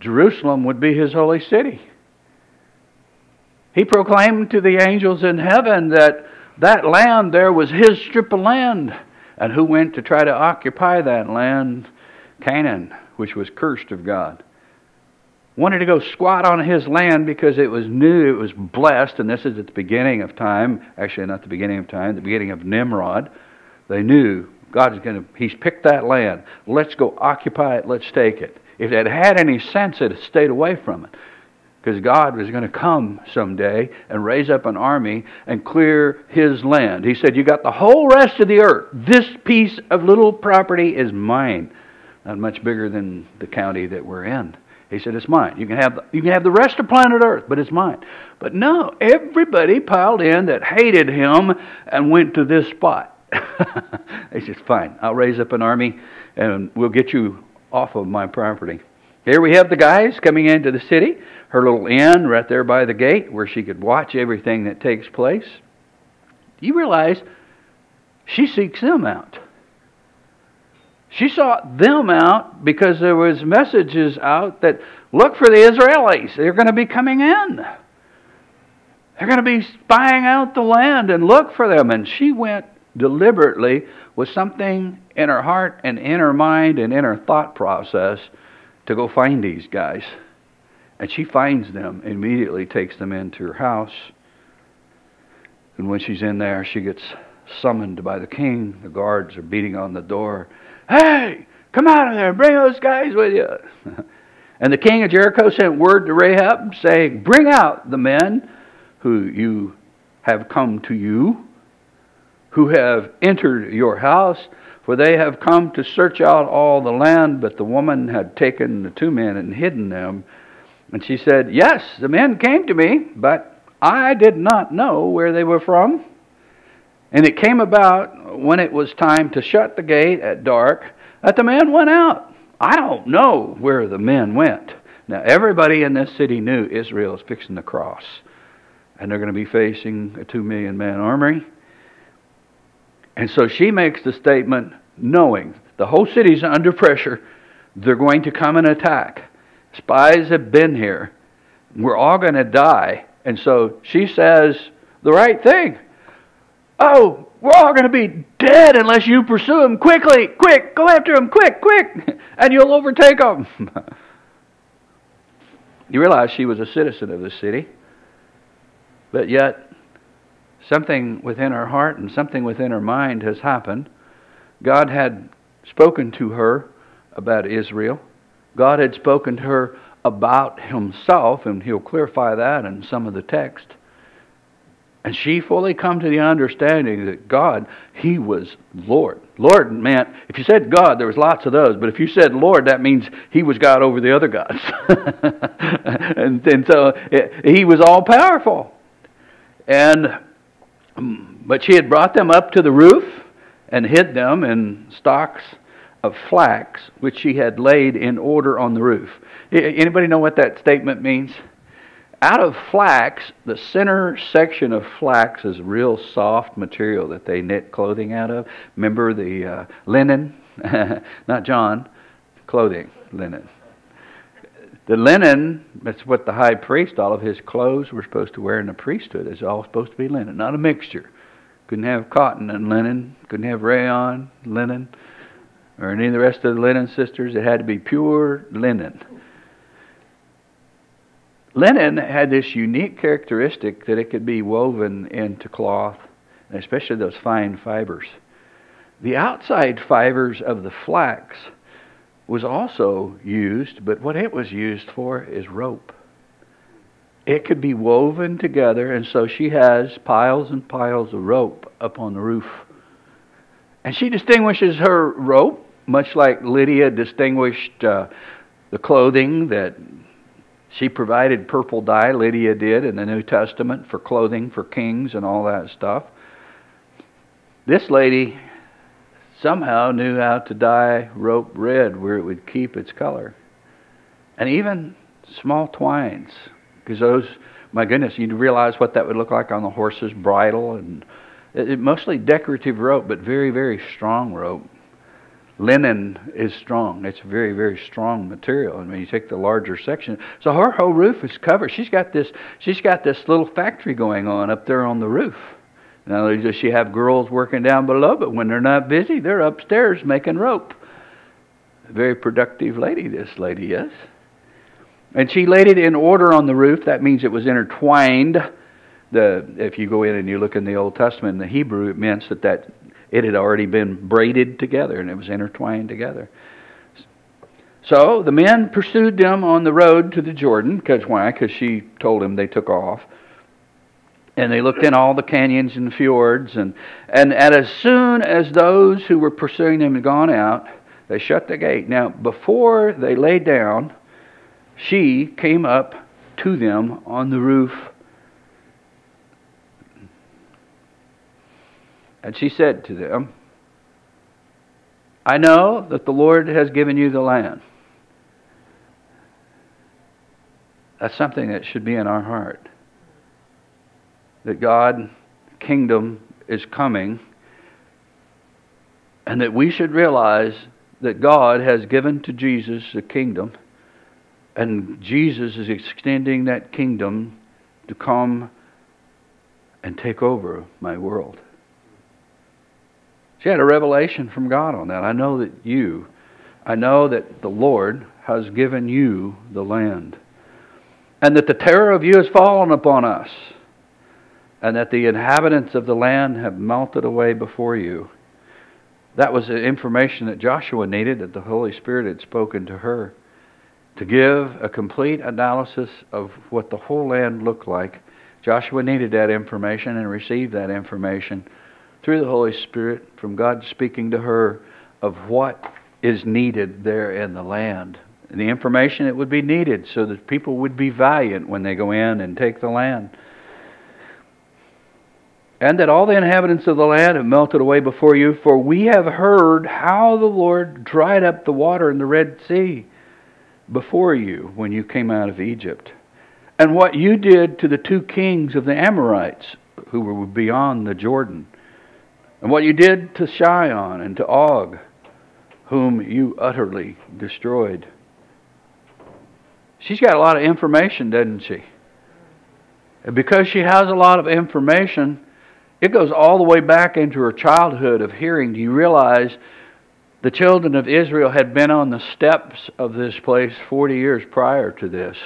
Jerusalem would be his holy city. He proclaimed to the angels in heaven that that land there was his strip of land. And who went to try to occupy that land? Canaan, which was cursed of God. Wanted to go squat on his land because it was new, it was blessed, and this is at the beginning of time. Actually, not the beginning of time, the beginning of Nimrod. They knew God is going to, He's picked that land. Let's go occupy it. Let's take it. If it had any sense, it stayed away from it. Because God was going to come someday and raise up an army and clear His land. He said, You got the whole rest of the earth. This piece of little property is mine. Not much bigger than the county that we're in. He said, It's mine. You can have the, you can have the rest of planet Earth, but it's mine. But no, everybody piled in that hated him and went to this spot. he says, Fine, I'll raise up an army and we'll get you off of my property. Here we have the guys coming into the city, her little inn right there by the gate where she could watch everything that takes place. Do you realize she seeks them out? She sought them out because there was messages out that look for the Israelis. They're going to be coming in. They're going to be spying out the land and look for them. And she went deliberately with something in her heart and in her mind and in her thought process to go find these guys. And she finds them, immediately takes them into her house. And when she's in there, she gets summoned by the king. The guards are beating on the door. Hey, come out of there, bring those guys with you. and the king of Jericho sent word to Rahab, saying, Bring out the men who you have come to you, who have entered your house, for they have come to search out all the land. But the woman had taken the two men and hidden them. And she said, Yes, the men came to me, but I did not know where they were from. And it came about when it was time to shut the gate at dark that the men went out. I don't know where the men went. Now, everybody in this city knew Israel is fixing the cross, and they're going to be facing a two million man army. And so she makes the statement knowing the whole city's under pressure, they're going to come and attack. Spies have been here. We're all going to die. And so she says the right thing. Oh, we're all going to be dead unless you pursue them quickly. Quick, go after them, quick, quick, and you'll overtake them. you realize she was a citizen of the city, but yet something within her heart and something within her mind has happened. God had spoken to her about Israel. God had spoken to her about himself, and he'll clarify that in some of the text. And she fully come to the understanding that God, He was Lord. Lord meant, if you said God, there was lots of those, but if you said Lord, that means He was God over the other gods. and, and so it, He was all powerful. And, but she had brought them up to the roof and hid them in stalks of flax, which she had laid in order on the roof. Anybody know what that statement means? Out of flax, the center section of flax is real soft material that they knit clothing out of. Remember the uh, linen? Not John, clothing, linen. The linen, that's what the high priest, all of his clothes were supposed to wear in the priesthood. It's all supposed to be linen, not a mixture. Couldn't have cotton and linen, couldn't have rayon, linen, or any of the rest of the linen sisters. It had to be pure linen. Linen had this unique characteristic that it could be woven into cloth, especially those fine fibers. The outside fibers of the flax was also used, but what it was used for is rope. It could be woven together, and so she has piles and piles of rope up on the roof. And she distinguishes her rope, much like Lydia distinguished uh, the clothing that she provided purple dye, Lydia did, in the New Testament for clothing for kings and all that stuff. This lady somehow knew how to dye rope red where it would keep its color. And even small twines, because those, my goodness, you'd realize what that would look like on the horse's bridle. And it, it, mostly decorative rope, but very, very strong rope linen is strong. It's very, very strong material. I mean, you take the larger section. So her whole roof is covered. She's got this. She's got this little factory going on up there on the roof. Not only does she have girls working down below, but when they're not busy, they're upstairs making rope. A very productive lady, this lady is. And she laid it in order on the roof. That means it was intertwined. The, if you go in and you look in the Old Testament in the Hebrew, it means that that it had already been braided together and it was intertwined together. So the men pursued them on the road to the Jordan. Because why? Because she told them they took off. And they looked in all the canyons and fjords. And, and, and as soon as those who were pursuing them had gone out, they shut the gate. Now, before they lay down, she came up to them on the roof And she said to them, I know that the Lord has given you the land. That's something that should be in our heart. That God's kingdom is coming, and that we should realize that God has given to Jesus the kingdom, and Jesus is extending that kingdom to come and take over my world. She had a revelation from God on that. I know that you I know that the Lord has given you the land, and that the terror of you has fallen upon us, and that the inhabitants of the land have melted away before you. That was the information that Joshua needed, that the Holy Spirit had spoken to her, to give a complete analysis of what the whole land looked like. Joshua needed that information and received that information through the Holy Spirit from God speaking to her of what is needed there in the land. And the information that would be needed so that people would be valiant when they go in and take the land and that all the inhabitants of the land have melted away before you, for we have heard how the Lord dried up the water in the Red Sea before you when you came out of Egypt, and what you did to the two kings of the Amorites who were beyond the Jordan, and what you did to Sihon and to Og, whom you utterly destroyed. She's got a lot of information, doesn't she? And because she has a lot of information, it goes all the way back into her childhood of hearing. Do you realize the children of Israel had been on the steps of this place 40 years prior to this?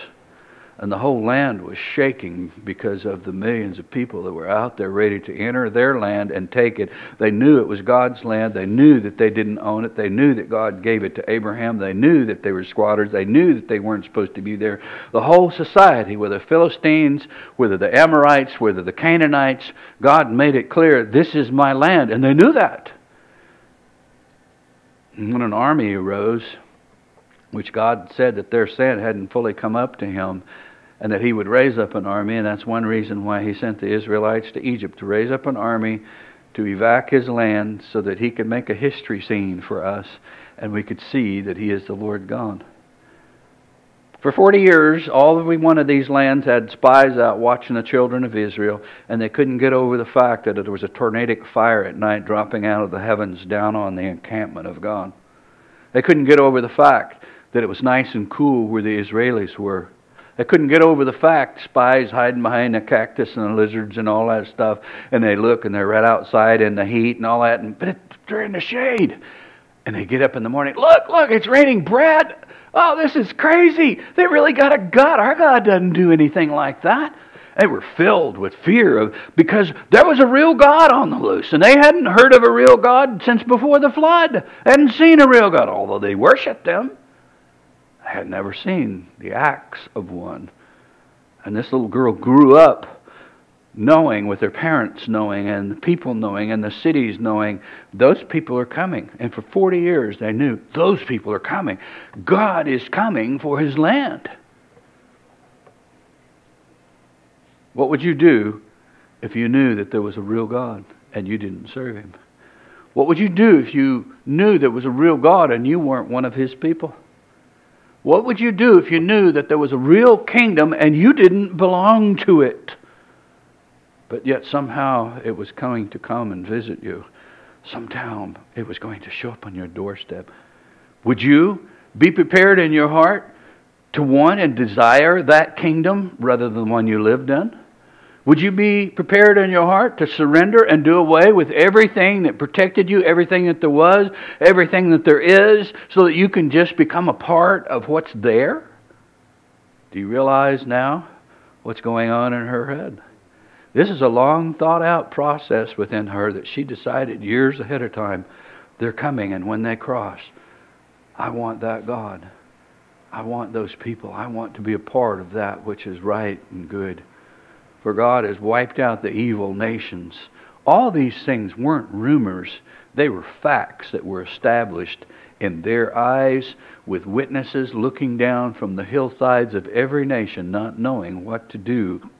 And the whole land was shaking because of the millions of people that were out there ready to enter their land and take it. They knew it was God's land. They knew that they didn't own it. They knew that God gave it to Abraham. They knew that they were squatters. They knew that they weren't supposed to be there. The whole society, whether Philistines, whether the Amorites, whether the Canaanites, God made it clear this is my land. And they knew that. And when an army arose, which God said that their sin hadn't fully come up to him, and that he would raise up an army, and that's one reason why he sent the Israelites to Egypt to raise up an army to evac his land so that he could make a history scene for us and we could see that he is the Lord God. For 40 years, all every one of these lands had spies out watching the children of Israel, and they couldn't get over the fact that there was a tornadic fire at night dropping out of the heavens down on the encampment of God. They couldn't get over the fact that it was nice and cool where the Israelis were they couldn't get over the fact spies hiding behind the cactus and the lizards and all that stuff, and they look and they're right outside in the heat and all that, and but they're in the shade. And they get up in the morning. Look, look, it's raining bread. Oh, this is crazy. They really got a God. Our God doesn't do anything like that. They were filled with fear of because there was a real God on the loose, and they hadn't heard of a real God since before the flood. They hadn't seen a real God, although they worshipped Him had never seen the acts of one. And this little girl grew up knowing, with her parents knowing, and the people knowing, and the cities knowing, those people are coming. And for 40 years they knew those people are coming. God is coming for his land. What would you do if you knew that there was a real God and you didn't serve him? What would you do if you knew there was a real God and you weren't one of his people? What would you do if you knew that there was a real kingdom and you didn't belong to it? But yet somehow it was coming to come and visit you. Sometime it was going to show up on your doorstep. Would you be prepared in your heart to want and desire that kingdom rather than the one you lived in? Would you be prepared in your heart to surrender and do away with everything that protected you, everything that there was, everything that there is, so that you can just become a part of what's there? Do you realize now what's going on in her head? This is a long thought out process within her that she decided years ahead of time they're coming, and when they cross, I want that God. I want those people. I want to be a part of that which is right and good for God has wiped out the evil nations. All these things weren't rumors, they were facts that were established in their eyes with witnesses looking down from the hillsides of every nation, not knowing what to do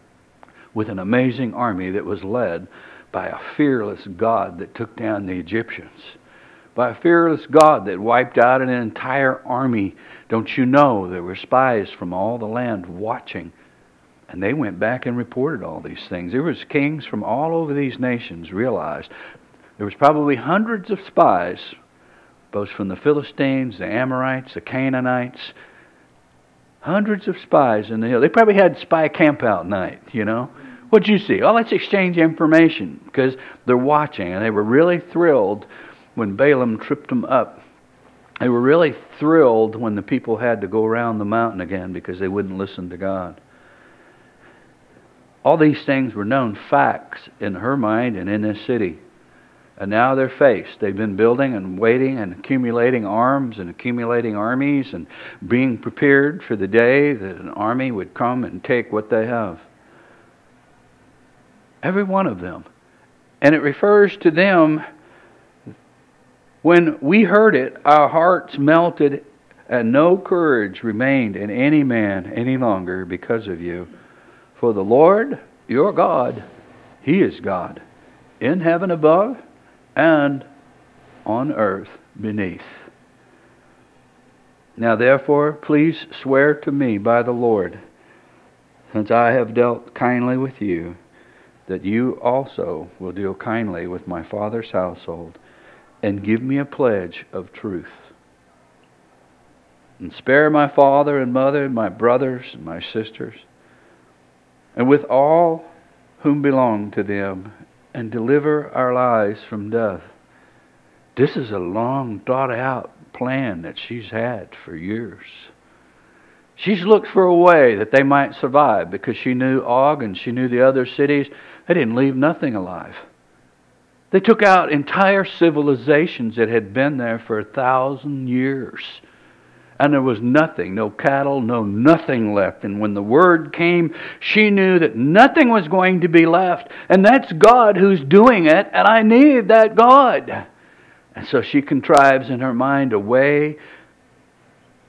with an amazing army that was led by a fearless God that took down the Egyptians. By a fearless God that wiped out an entire army. Don't you know there were spies from all the land watching and they went back and reported all these things. There was kings from all over these nations realized there was probably hundreds of spies, both from the Philistines, the Amorites, the Canaanites, hundreds of spies in the hill. They probably had spy camp out night, you know. What'd you see? Oh, let's exchange information because they're watching, and they were really thrilled when Balaam tripped them up They were really thrilled when the people had to go around the mountain again because they wouldn't listen to God. All these things were known facts in her mind and in this city. And now they're faced. They've been building and waiting and accumulating arms and accumulating armies and being prepared for the day that an army would come and take what they have. Every one of them. And it refers to them. When we heard it, our hearts melted, and no courage remained in any man any longer because of you. For the Lord, your God, He is God, in heaven above and on earth beneath. Now, therefore, please swear to me by the Lord, since I have dealt kindly with you, that you also will deal kindly with my father's household, and give me a pledge of truth. And spare my father and mother, and my brothers and my sisters, and with all whom belong to them, and deliver our lives from death. This is a long thought out plan that she's had for years. She's looked for a way that they might survive because she knew Og and she knew the other cities. They didn't leave nothing alive. They took out entire civilizations that had been there for a thousand years and there was nothing no cattle, no nothing left. And when the word came, she knew that nothing was going to be left. And that's God who's doing it, and I need that God. And so she contrives in her mind a way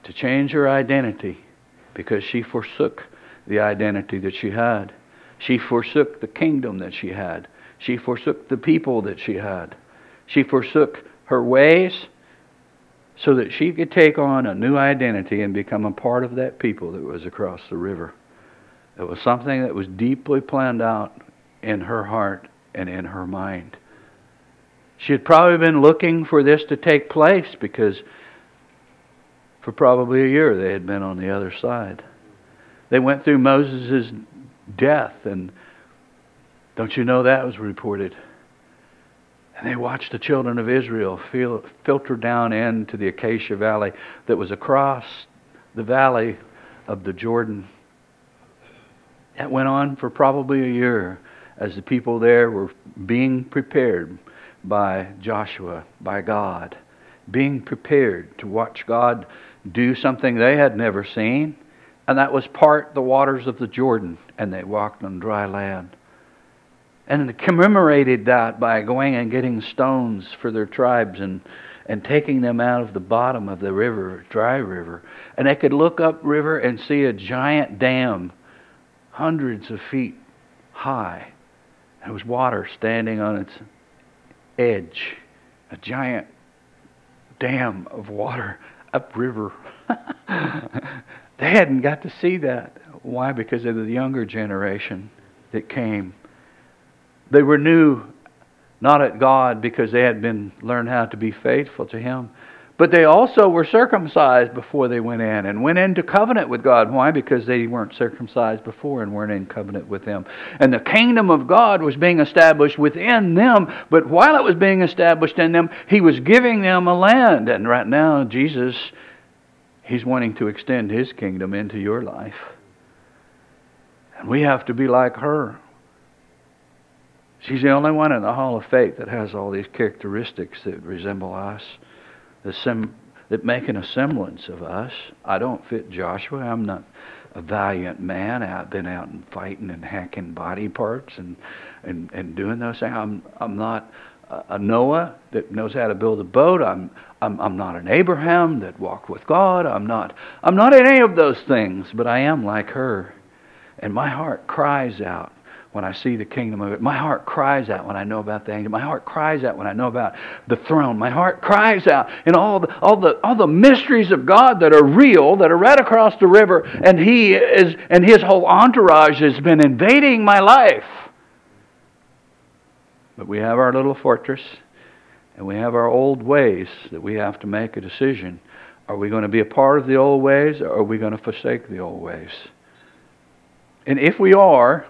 to change her identity because she forsook the identity that she had. She forsook the kingdom that she had. She forsook the people that she had. She forsook her ways so that she could take on a new identity and become a part of that people that was across the river. It was something that was deeply planned out in her heart and in her mind. She had probably been looking for this to take place because for probably a year they had been on the other side. They went through Moses' death, and don't you know that was reported? And they watched the children of Israel fil- filter down into the Acacia Valley that was across the valley of the Jordan. That went on for probably a year as the people there were being prepared by Joshua, by God, being prepared to watch God do something they had never seen, and that was part the waters of the Jordan, and they walked on dry land and commemorated that by going and getting stones for their tribes and and taking them out of the bottom of the river, dry river. And they could look up river and see a giant dam, hundreds of feet high. There was water standing on its edge, a giant dam of water upriver. they hadn't got to see that. Why? Because of the younger generation that came they were new not at God because they had been learned how to be faithful to Him. But they also were circumcised before they went in and went into covenant with God. Why? Because they weren't circumcised before and weren't in covenant with Him. And the kingdom of God was being established within them, but while it was being established in them, He was giving them a land. And right now, Jesus, He's wanting to extend His kingdom into your life. And we have to be like her. She's the only one in the Hall of Faith that has all these characteristics that resemble us, that make an semblance of us. I don't fit Joshua. I'm not a valiant man. I've been out and fighting and hacking body parts and, and, and doing those things. I'm, I'm not a Noah that knows how to build a boat. I'm, I'm, I'm not an Abraham that walked with God. I'm not, I'm not any of those things, but I am like her. And my heart cries out when I see the kingdom of it. My heart cries out when I know about the angel. My heart cries out when I know about the throne. My heart cries out in all the, all the, all the mysteries of God that are real, that are right across the river, and He is, and His whole entourage has been invading my life. But we have our little fortress, and we have our old ways that we have to make a decision. Are we going to be a part of the old ways, or are we going to forsake the old ways? And if we are,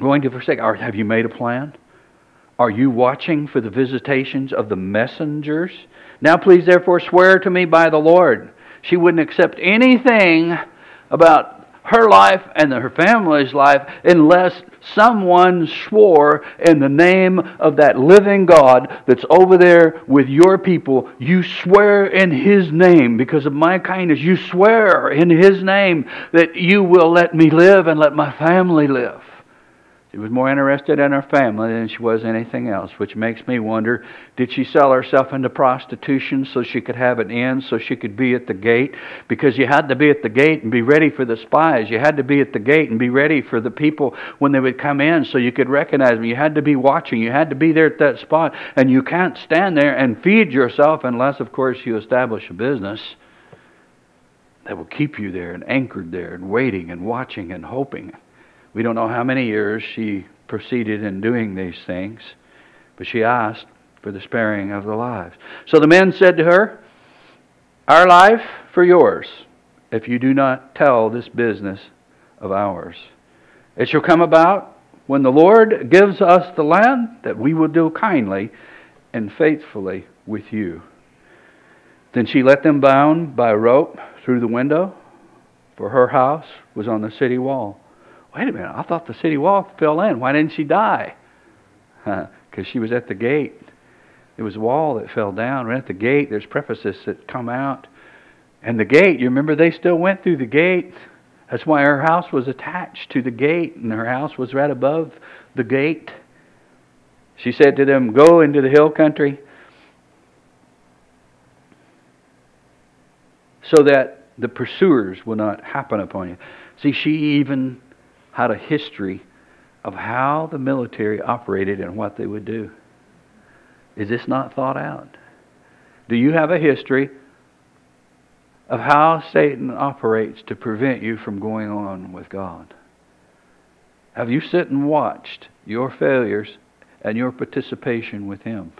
going to forsake? Or have you made a plan? Are you watching for the visitations of the messengers? Now please therefore swear to me by the Lord. She wouldn't accept anything about her life and her family's life unless someone swore in the name of that living God that's over there with your people. You swear in His name because of my kindness. You swear in His name that you will let me live and let my family live. She was more interested in her family than she was anything else, which makes me wonder did she sell herself into prostitution so she could have an in, so she could be at the gate? Because you had to be at the gate and be ready for the spies. You had to be at the gate and be ready for the people when they would come in so you could recognize them. You had to be watching. You had to be there at that spot. And you can't stand there and feed yourself unless, of course, you establish a business that will keep you there and anchored there and waiting and watching and hoping. We don't know how many years she proceeded in doing these things, but she asked for the sparing of the lives. So the men said to her, Our life for yours, if you do not tell this business of ours. It shall come about when the Lord gives us the land that we will deal kindly and faithfully with you. Then she let them bound by a rope through the window, for her house was on the city wall. Wait a minute, I thought the city wall fell in. Why didn't she die? Because she was at the gate. It was a wall that fell down. Right at the gate, there's prefaces that come out. And the gate, you remember they still went through the gate. That's why her house was attached to the gate, and her house was right above the gate. She said to them, Go into the hill country so that the pursuers will not happen upon you. See, she even had a history of how the military operated and what they would do. Is this not thought out? Do you have a history of how Satan operates to prevent you from going on with God? Have you sit and watched your failures and your participation with him?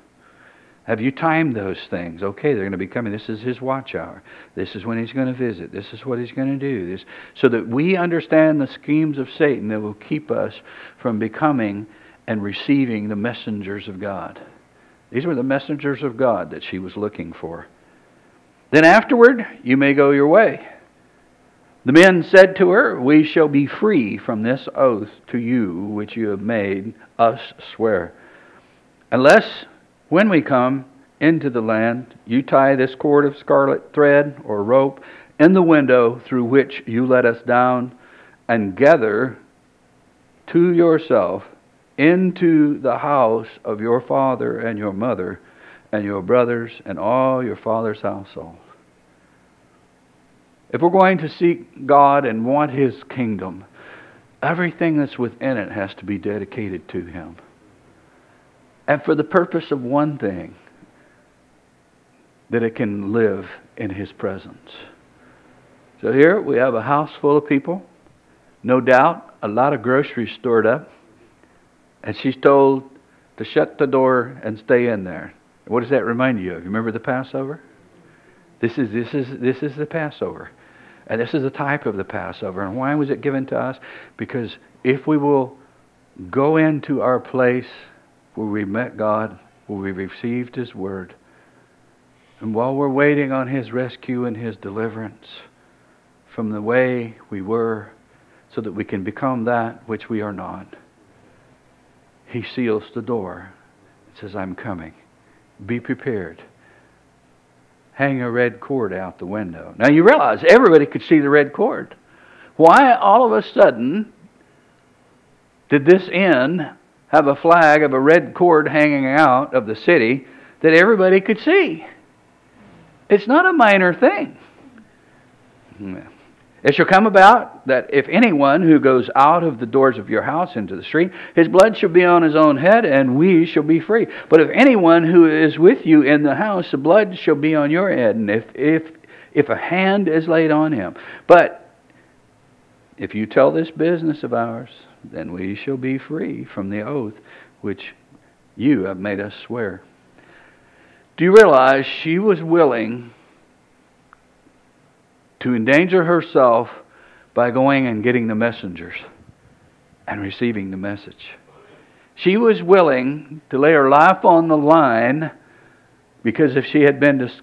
Have you timed those things? Okay, they're going to be coming. This is his watch hour. This is when he's going to visit. This is what he's going to do. This, so that we understand the schemes of Satan that will keep us from becoming and receiving the messengers of God. These were the messengers of God that she was looking for. Then afterward, you may go your way. The men said to her, We shall be free from this oath to you which you have made us swear, unless when we come into the land, you tie this cord of scarlet thread or rope in the window through which you let us down, and gather to yourself into the house of your father and your mother and your brothers and all your father's household. If we're going to seek God and want His kingdom, everything that's within it has to be dedicated to Him and for the purpose of one thing that it can live in His presence. So here we have a house full of people, no doubt, a lot of groceries stored up, and she's told to shut the door and stay in there. What does that remind you of? You remember the Passover? This is this is this is the Passover. And this is a type of the Passover. And why was it given to us? Because if we will go into our place where we met God, where we received His Word. And while we're waiting on His rescue and His deliverance from the way we were, so that we can become that which we are not, He seals the door and says, I'm coming. Be prepared. Hang a red cord out the window. Now you realize everybody could see the red cord. Why all of a sudden did this inn have a flag of a red cord hanging out of the city that everybody could see. It's not a minor thing. It shall come about that if anyone who goes out of the doors of your house into the street, his blood shall be on his own head, and we shall be free. But if anyone who is with you in the house, the blood shall be on your head, and if if if a hand is laid on him. But if you tell this business of ours, then we shall be free from the oath which you have made us swear. Do you realize she was willing to endanger herself by going and getting the messengers and receiving the message? She was willing to lay her life on the line Because if she had been dis-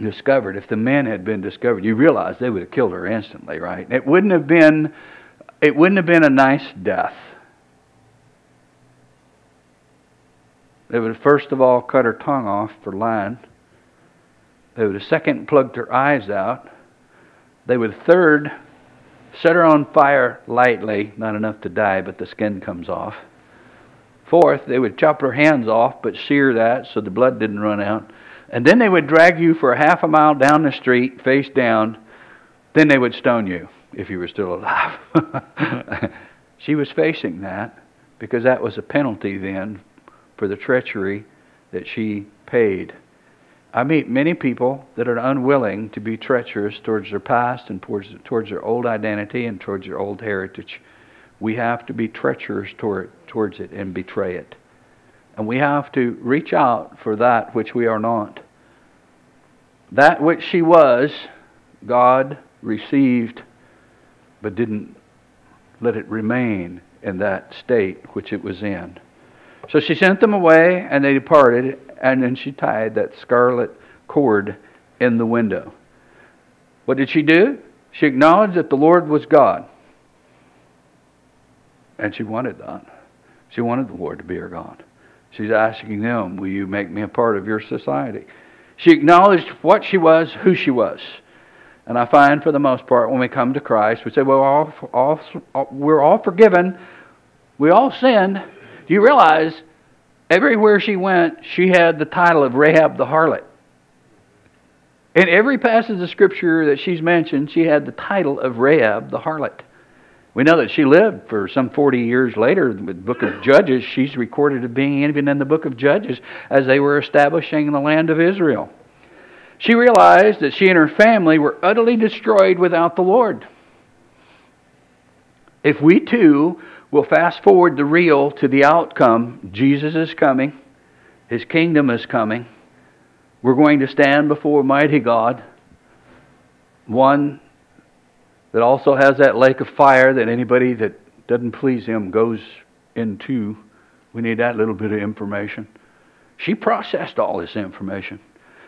discovered, if the men had been discovered, you realize they would have killed her instantly, right? It wouldn't have been it wouldn't have been a nice death. They would have first of all cut her tongue off for lying. They would have second plugged her eyes out. They would third set her on fire lightly, not enough to die, but the skin comes off. Fourth, they would chop her hands off, but sear that so the blood didn't run out. And then they would drag you for a half a mile down the street, face down. Then they would stone you if you were still alive. she was facing that because that was a penalty then for the treachery that she paid. I meet many people that are unwilling to be treacherous towards their past and towards, towards their old identity and towards their old heritage. We have to be treacherous toward, towards it and betray it. And we have to reach out for that which we are not. That which she was, God received, but didn't let it remain in that state which it was in. So she sent them away, and they departed, and then she tied that scarlet cord in the window. What did she do? She acknowledged that the Lord was God. And she wanted that. She wanted the Lord to be her God. She's asking them, Will you make me a part of your society? She acknowledged what she was, who she was. And I find for the most part, when we come to Christ, we say, Well, all, all, we're all forgiven. We all sinned. Do you realize everywhere she went, she had the title of Rahab the harlot? In every passage of Scripture that she's mentioned, she had the title of Rahab the harlot. We know that she lived for some 40 years later. The book of Judges, she's recorded as being even in the book of Judges as they were establishing the land of Israel. She realized that she and her family were utterly destroyed without the Lord. If we too will fast forward the real to the outcome, Jesus is coming, His kingdom is coming. We're going to stand before mighty God, one that also has that lake of fire that anybody that doesn't please him goes into. We need that little bit of information. She processed all this information.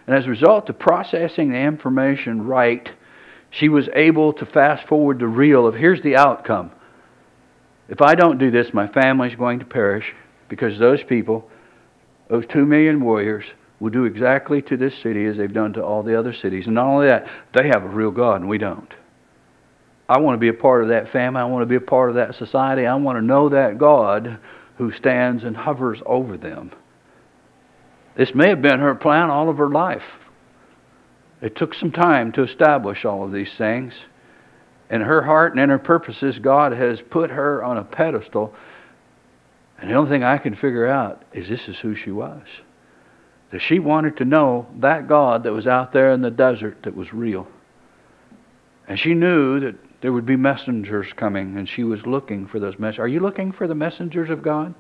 And as a result of processing the information right, she was able to fast forward the real of here's the outcome. If I don't do this, my family's going to perish because those people, those two million warriors, will do exactly to this city as they've done to all the other cities. And not only that, they have a real God and we don't. I want to be a part of that family. I want to be a part of that society. I want to know that God who stands and hovers over them. This may have been her plan all of her life. It took some time to establish all of these things. In her heart and in her purposes, God has put her on a pedestal. And the only thing I can figure out is this is who she was. That she wanted to know that God that was out there in the desert that was real. And she knew that there would be messengers coming, and she was looking for those messengers. Are you looking for the messengers of God?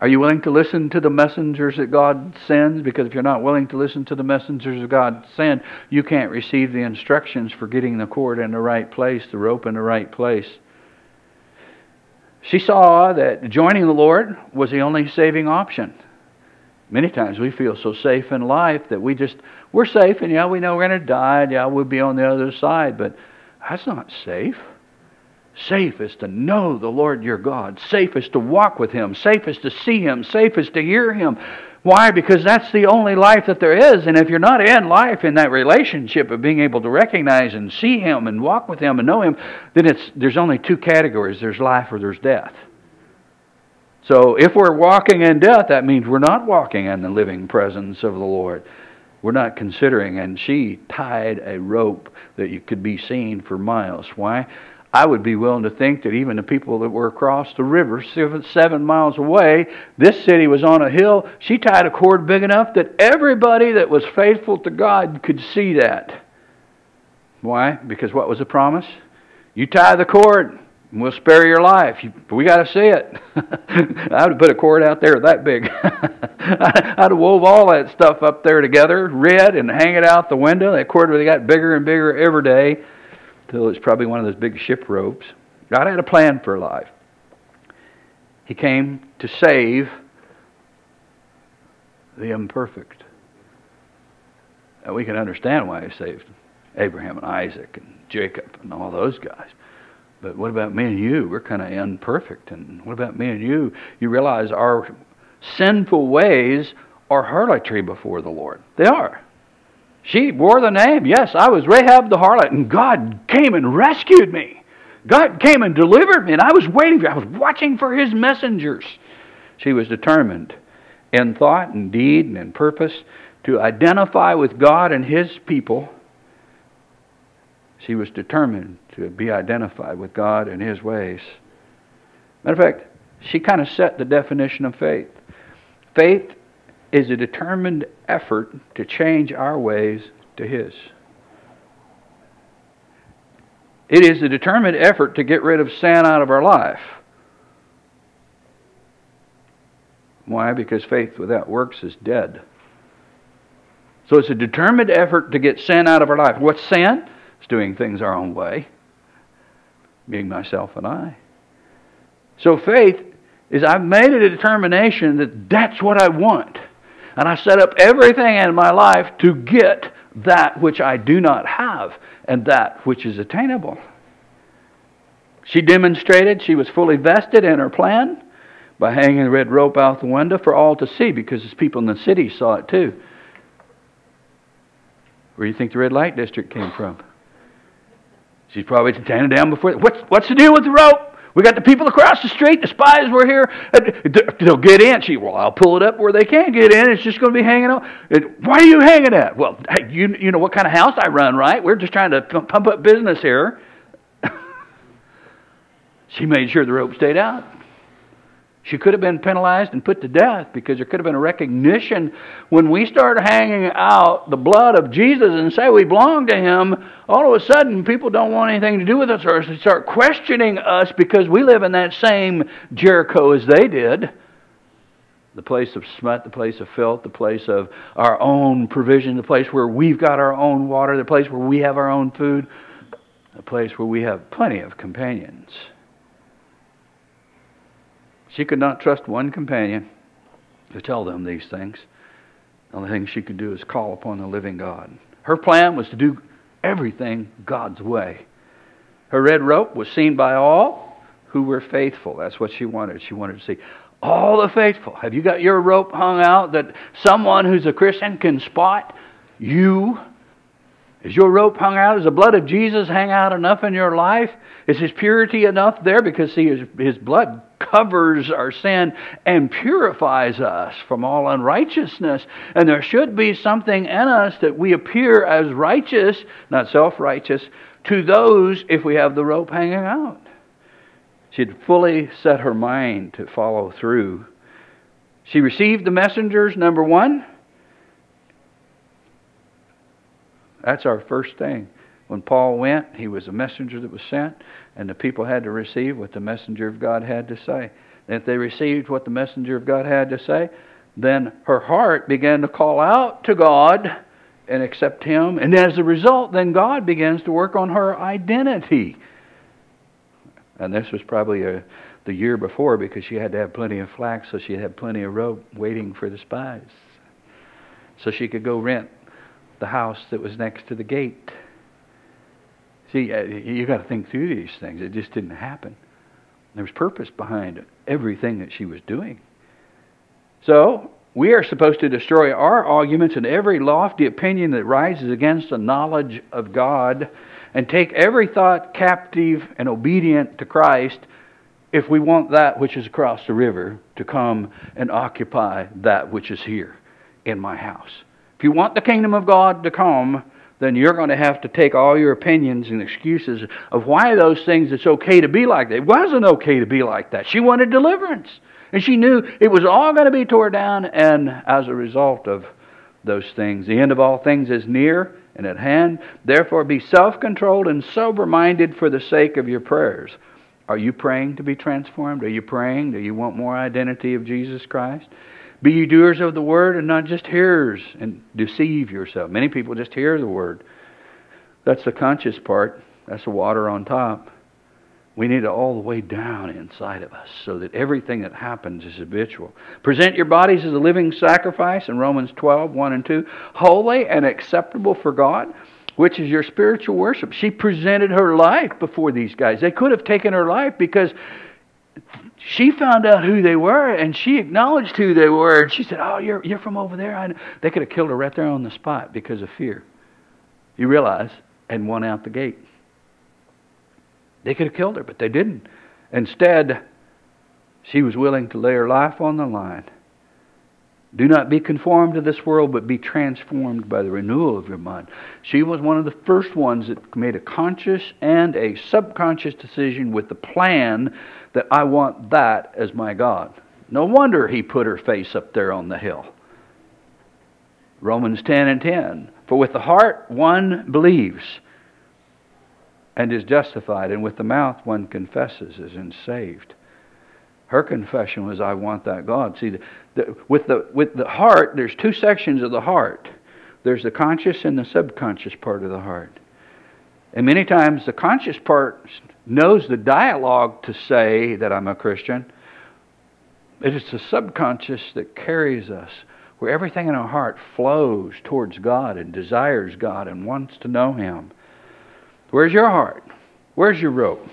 Are you willing to listen to the messengers that God sends? Because if you're not willing to listen to the messengers of God send, you can't receive the instructions for getting the cord in the right place, the rope in the right place. She saw that joining the Lord was the only saving option. Many times we feel so safe in life that we just, we're safe and yeah, we know we're going to die, and yeah, we'll be on the other side, but that's not safe. Safe is to know the Lord your God. Safe is to walk with Him. Safe is to see Him. Safe is to hear Him. Why? Because that's the only life that there is. And if you're not in life in that relationship of being able to recognize and see Him and walk with Him and know Him, then it's, there's only two categories there's life or there's death. So if we're walking in death, that means we're not walking in the living presence of the Lord. We're not considering. And she tied a rope that you could be seen for miles. Why? I would be willing to think that even the people that were across the river, seven, seven miles away, this city was on a hill. She tied a cord big enough that everybody that was faithful to God could see that. Why? Because what was the promise? You tie the cord, and we'll spare your life. we got to see it. I would have put a cord out there that big. I'd have wove all that stuff up there together, red, and hang it out the window. That cord really got bigger and bigger every day till it's probably one of those big ship ropes. God had a plan for life. He came to save the imperfect. And we can understand why he saved Abraham and Isaac and Jacob and all those guys. But what about me and you? We're kind of imperfect. And what about me and you? You realize our sinful ways are harlotry before the Lord. They are. She bore the name. Yes, I was Rahab the harlot, and God came and rescued me. God came and delivered me, and I was waiting for I was watching for his messengers. She was determined in thought and deed and in purpose to identify with God and his people. She was determined to be identified with God and his ways. Matter of fact, she kind of set the definition of faith. Faith is a determined effort to change our ways to his. It is a determined effort to get rid of sin out of our life. Why? Because faith without works is dead. So it's a determined effort to get sin out of our life. What's sin? It's doing things our own way, being myself and I. So faith is I've made it a determination that that's what I want. And I set up everything in my life to get that which I do not have and that which is attainable. She demonstrated she was fully vested in her plan by hanging the red rope out the window for all to see because the people in the city saw it too. Where do you think the red light district came from? She's probably standing down before. What's, what's the deal with the rope? We got the people across the street. The spies were here. Uh, they'll get in. She, well, I'll pull it up where they can't get in. It's just going to be hanging on. Why are you hanging at? Well, hey, you, you know what kind of house I run, right? We're just trying to pump up business here. she made sure the rope stayed out. She could have been penalized and put to death because there could have been a recognition when we start hanging out the blood of Jesus and say we belong to Him. All of a sudden, people don't want anything to do with us or they start questioning us because we live in that same Jericho as they did. The place of smut, the place of filth, the place of our own provision, the place where we've got our own water, the place where we have our own food, the place where we have plenty of companions. She could not trust one companion to tell them these things. The only thing she could do is call upon the living God. Her plan was to do everything God's way. Her red rope was seen by all who were faithful. That's what she wanted. She wanted to see all the faithful. Have you got your rope hung out that someone who's a Christian can spot you? Is your rope hung out? Is the blood of Jesus hang out enough in your life? Is his purity enough there? Because see, his, his blood covers our sin and purifies us from all unrighteousness. And there should be something in us that we appear as righteous, not self righteous, to those if we have the rope hanging out. She'd fully set her mind to follow through. She received the messengers, number one. That's our first thing. When Paul went, he was a messenger that was sent, and the people had to receive what the messenger of God had to say. And if they received what the messenger of God had to say, then her heart began to call out to God and accept Him. And as a result, then God begins to work on her identity. And this was probably a, the year before because she had to have plenty of flax, so she had plenty of rope waiting for the spies. So she could go rent the house that was next to the gate. See, uh, you got to think through these things. It just didn't happen. There was purpose behind everything that she was doing. So, we are supposed to destroy our arguments and every lofty opinion that rises against the knowledge of God and take every thought captive and obedient to Christ if we want that which is across the river to come and occupy that which is here in my house. You want the kingdom of God to come, then you're going to have to take all your opinions and excuses of why those things it's okay to be like that. It wasn't okay to be like that. She wanted deliverance. And she knew it was all going to be tore down, and as a result of those things, the end of all things is near and at hand. Therefore, be self controlled and sober minded for the sake of your prayers. Are you praying to be transformed? Are you praying? Do you want more identity of Jesus Christ? Be ye doers of the word and not just hearers and deceive yourself. Many people just hear the word. That's the conscious part. That's the water on top. We need it all the way down inside of us so that everything that happens is habitual. Present your bodies as a living sacrifice in Romans 12, 1 and 2, holy and acceptable for God, which is your spiritual worship. She presented her life before these guys. They could have taken her life because she found out who they were and she acknowledged who they were. And she said, Oh, you're, you're from over there. I. They could have killed her right there on the spot because of fear. You realize, and won out the gate. They could have killed her, but they didn't. Instead, she was willing to lay her life on the line. Do not be conformed to this world, but be transformed by the renewal of your mind. She was one of the first ones that made a conscious and a subconscious decision with the plan that I want that as my God. No wonder he put her face up there on the hill. Romans 10 and 10. For with the heart one believes and is justified, and with the mouth one confesses and is saved. Her confession was, I want that God. See, the, the, with, the, with the heart, there's two sections of the heart there's the conscious and the subconscious part of the heart. And many times the conscious part knows the dialogue to say that I'm a Christian. It is the subconscious that carries us, where everything in our heart flows towards God and desires God and wants to know Him. Where's your heart? Where's your rope?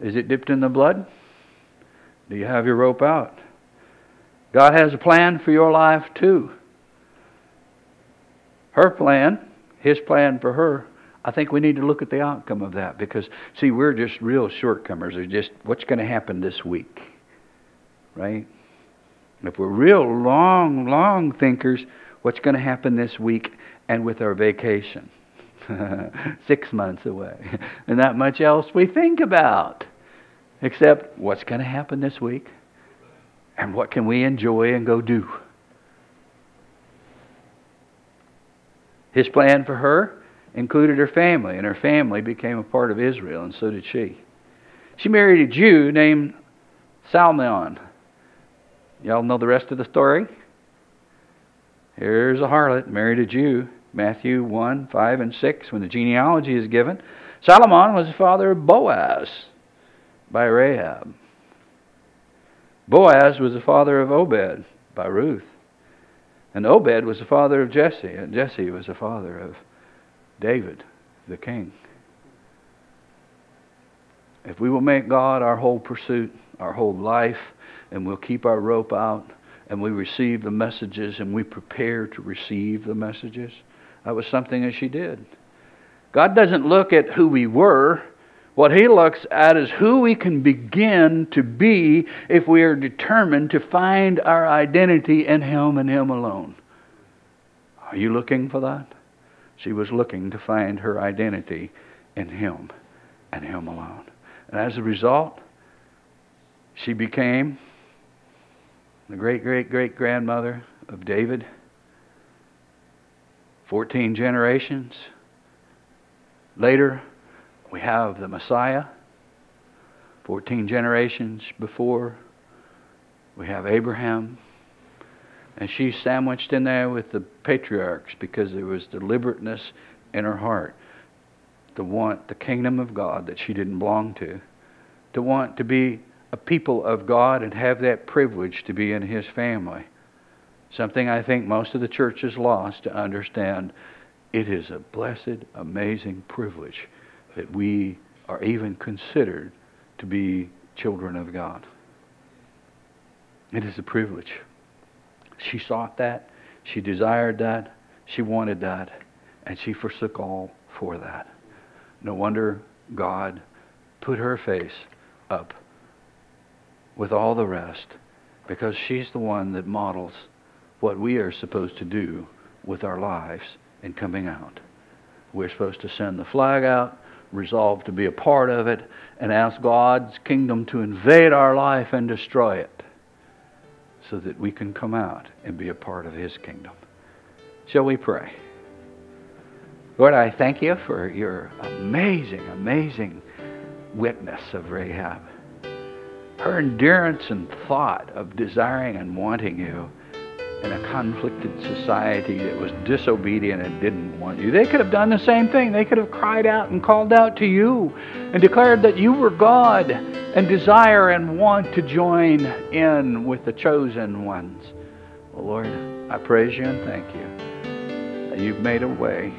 Is it dipped in the blood? Do you have your rope out? God has a plan for your life too. Her plan, His plan for her, I think we need to look at the outcome of that because, see, we're just real shortcomers. It's just what's going to happen this week, right? If we're real long, long thinkers, what's going to happen this week and with our vacation? Six months away. and not much else we think about except what's going to happen this week and what can we enjoy and go do. His plan for her included her family, and her family became a part of Israel, and so did she. She married a Jew named Salmon. Y'all know the rest of the story? Here's a harlot married a Jew. Matthew 1, 5, and 6, when the genealogy is given. Solomon was the father of Boaz by Rahab. Boaz was the father of Obed by Ruth. And Obed was the father of Jesse, and Jesse was the father of David, the king. If we will make God our whole pursuit, our whole life, and we'll keep our rope out, and we receive the messages, and we prepare to receive the messages, that was something that she did. God doesn't look at who we were. What He looks at is who we can begin to be if we are determined to find our identity in Him and Him alone. Are you looking for that? She was looking to find her identity in Him and Him alone. And as a result, she became the great great great grandmother of David 14 generations. Later, we have the Messiah. 14 generations before, we have Abraham. And she's sandwiched in there with the patriarchs because there was deliberateness in her heart to want the kingdom of God that she didn't belong to, to want to be a people of God and have that privilege to be in His family. Something I think most of the church has lost to understand. It is a blessed, amazing privilege that we are even considered to be children of God. It is a privilege. She sought that, she desired that, she wanted that, and she forsook all for that. No wonder God put her face up with all the rest because she's the one that models what we are supposed to do with our lives in coming out. We're supposed to send the flag out, resolve to be a part of it, and ask God's kingdom to invade our life and destroy it so that we can come out and be a part of His kingdom. Shall we pray? Lord, I thank you for your amazing, amazing witness of Rahab. Her endurance and thought of desiring and wanting you in a conflicted society that was disobedient and didn't want you. They could have done the same thing. They could have cried out and called out to you and declared that you were God and desire and want to join in with the chosen ones. Well, Lord, I praise you and thank you you've made a way.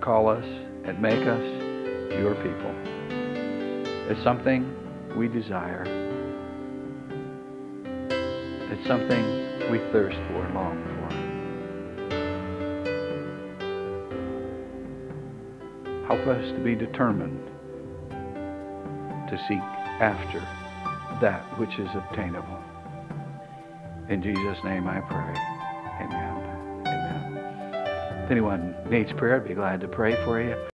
Call us and make us your people. It's something we desire. It's something we thirst for and long for. Help us to be determined to seek after that which is obtainable. In Jesus' name I pray. Amen. Amen. If anyone needs prayer, I'd be glad to pray for you.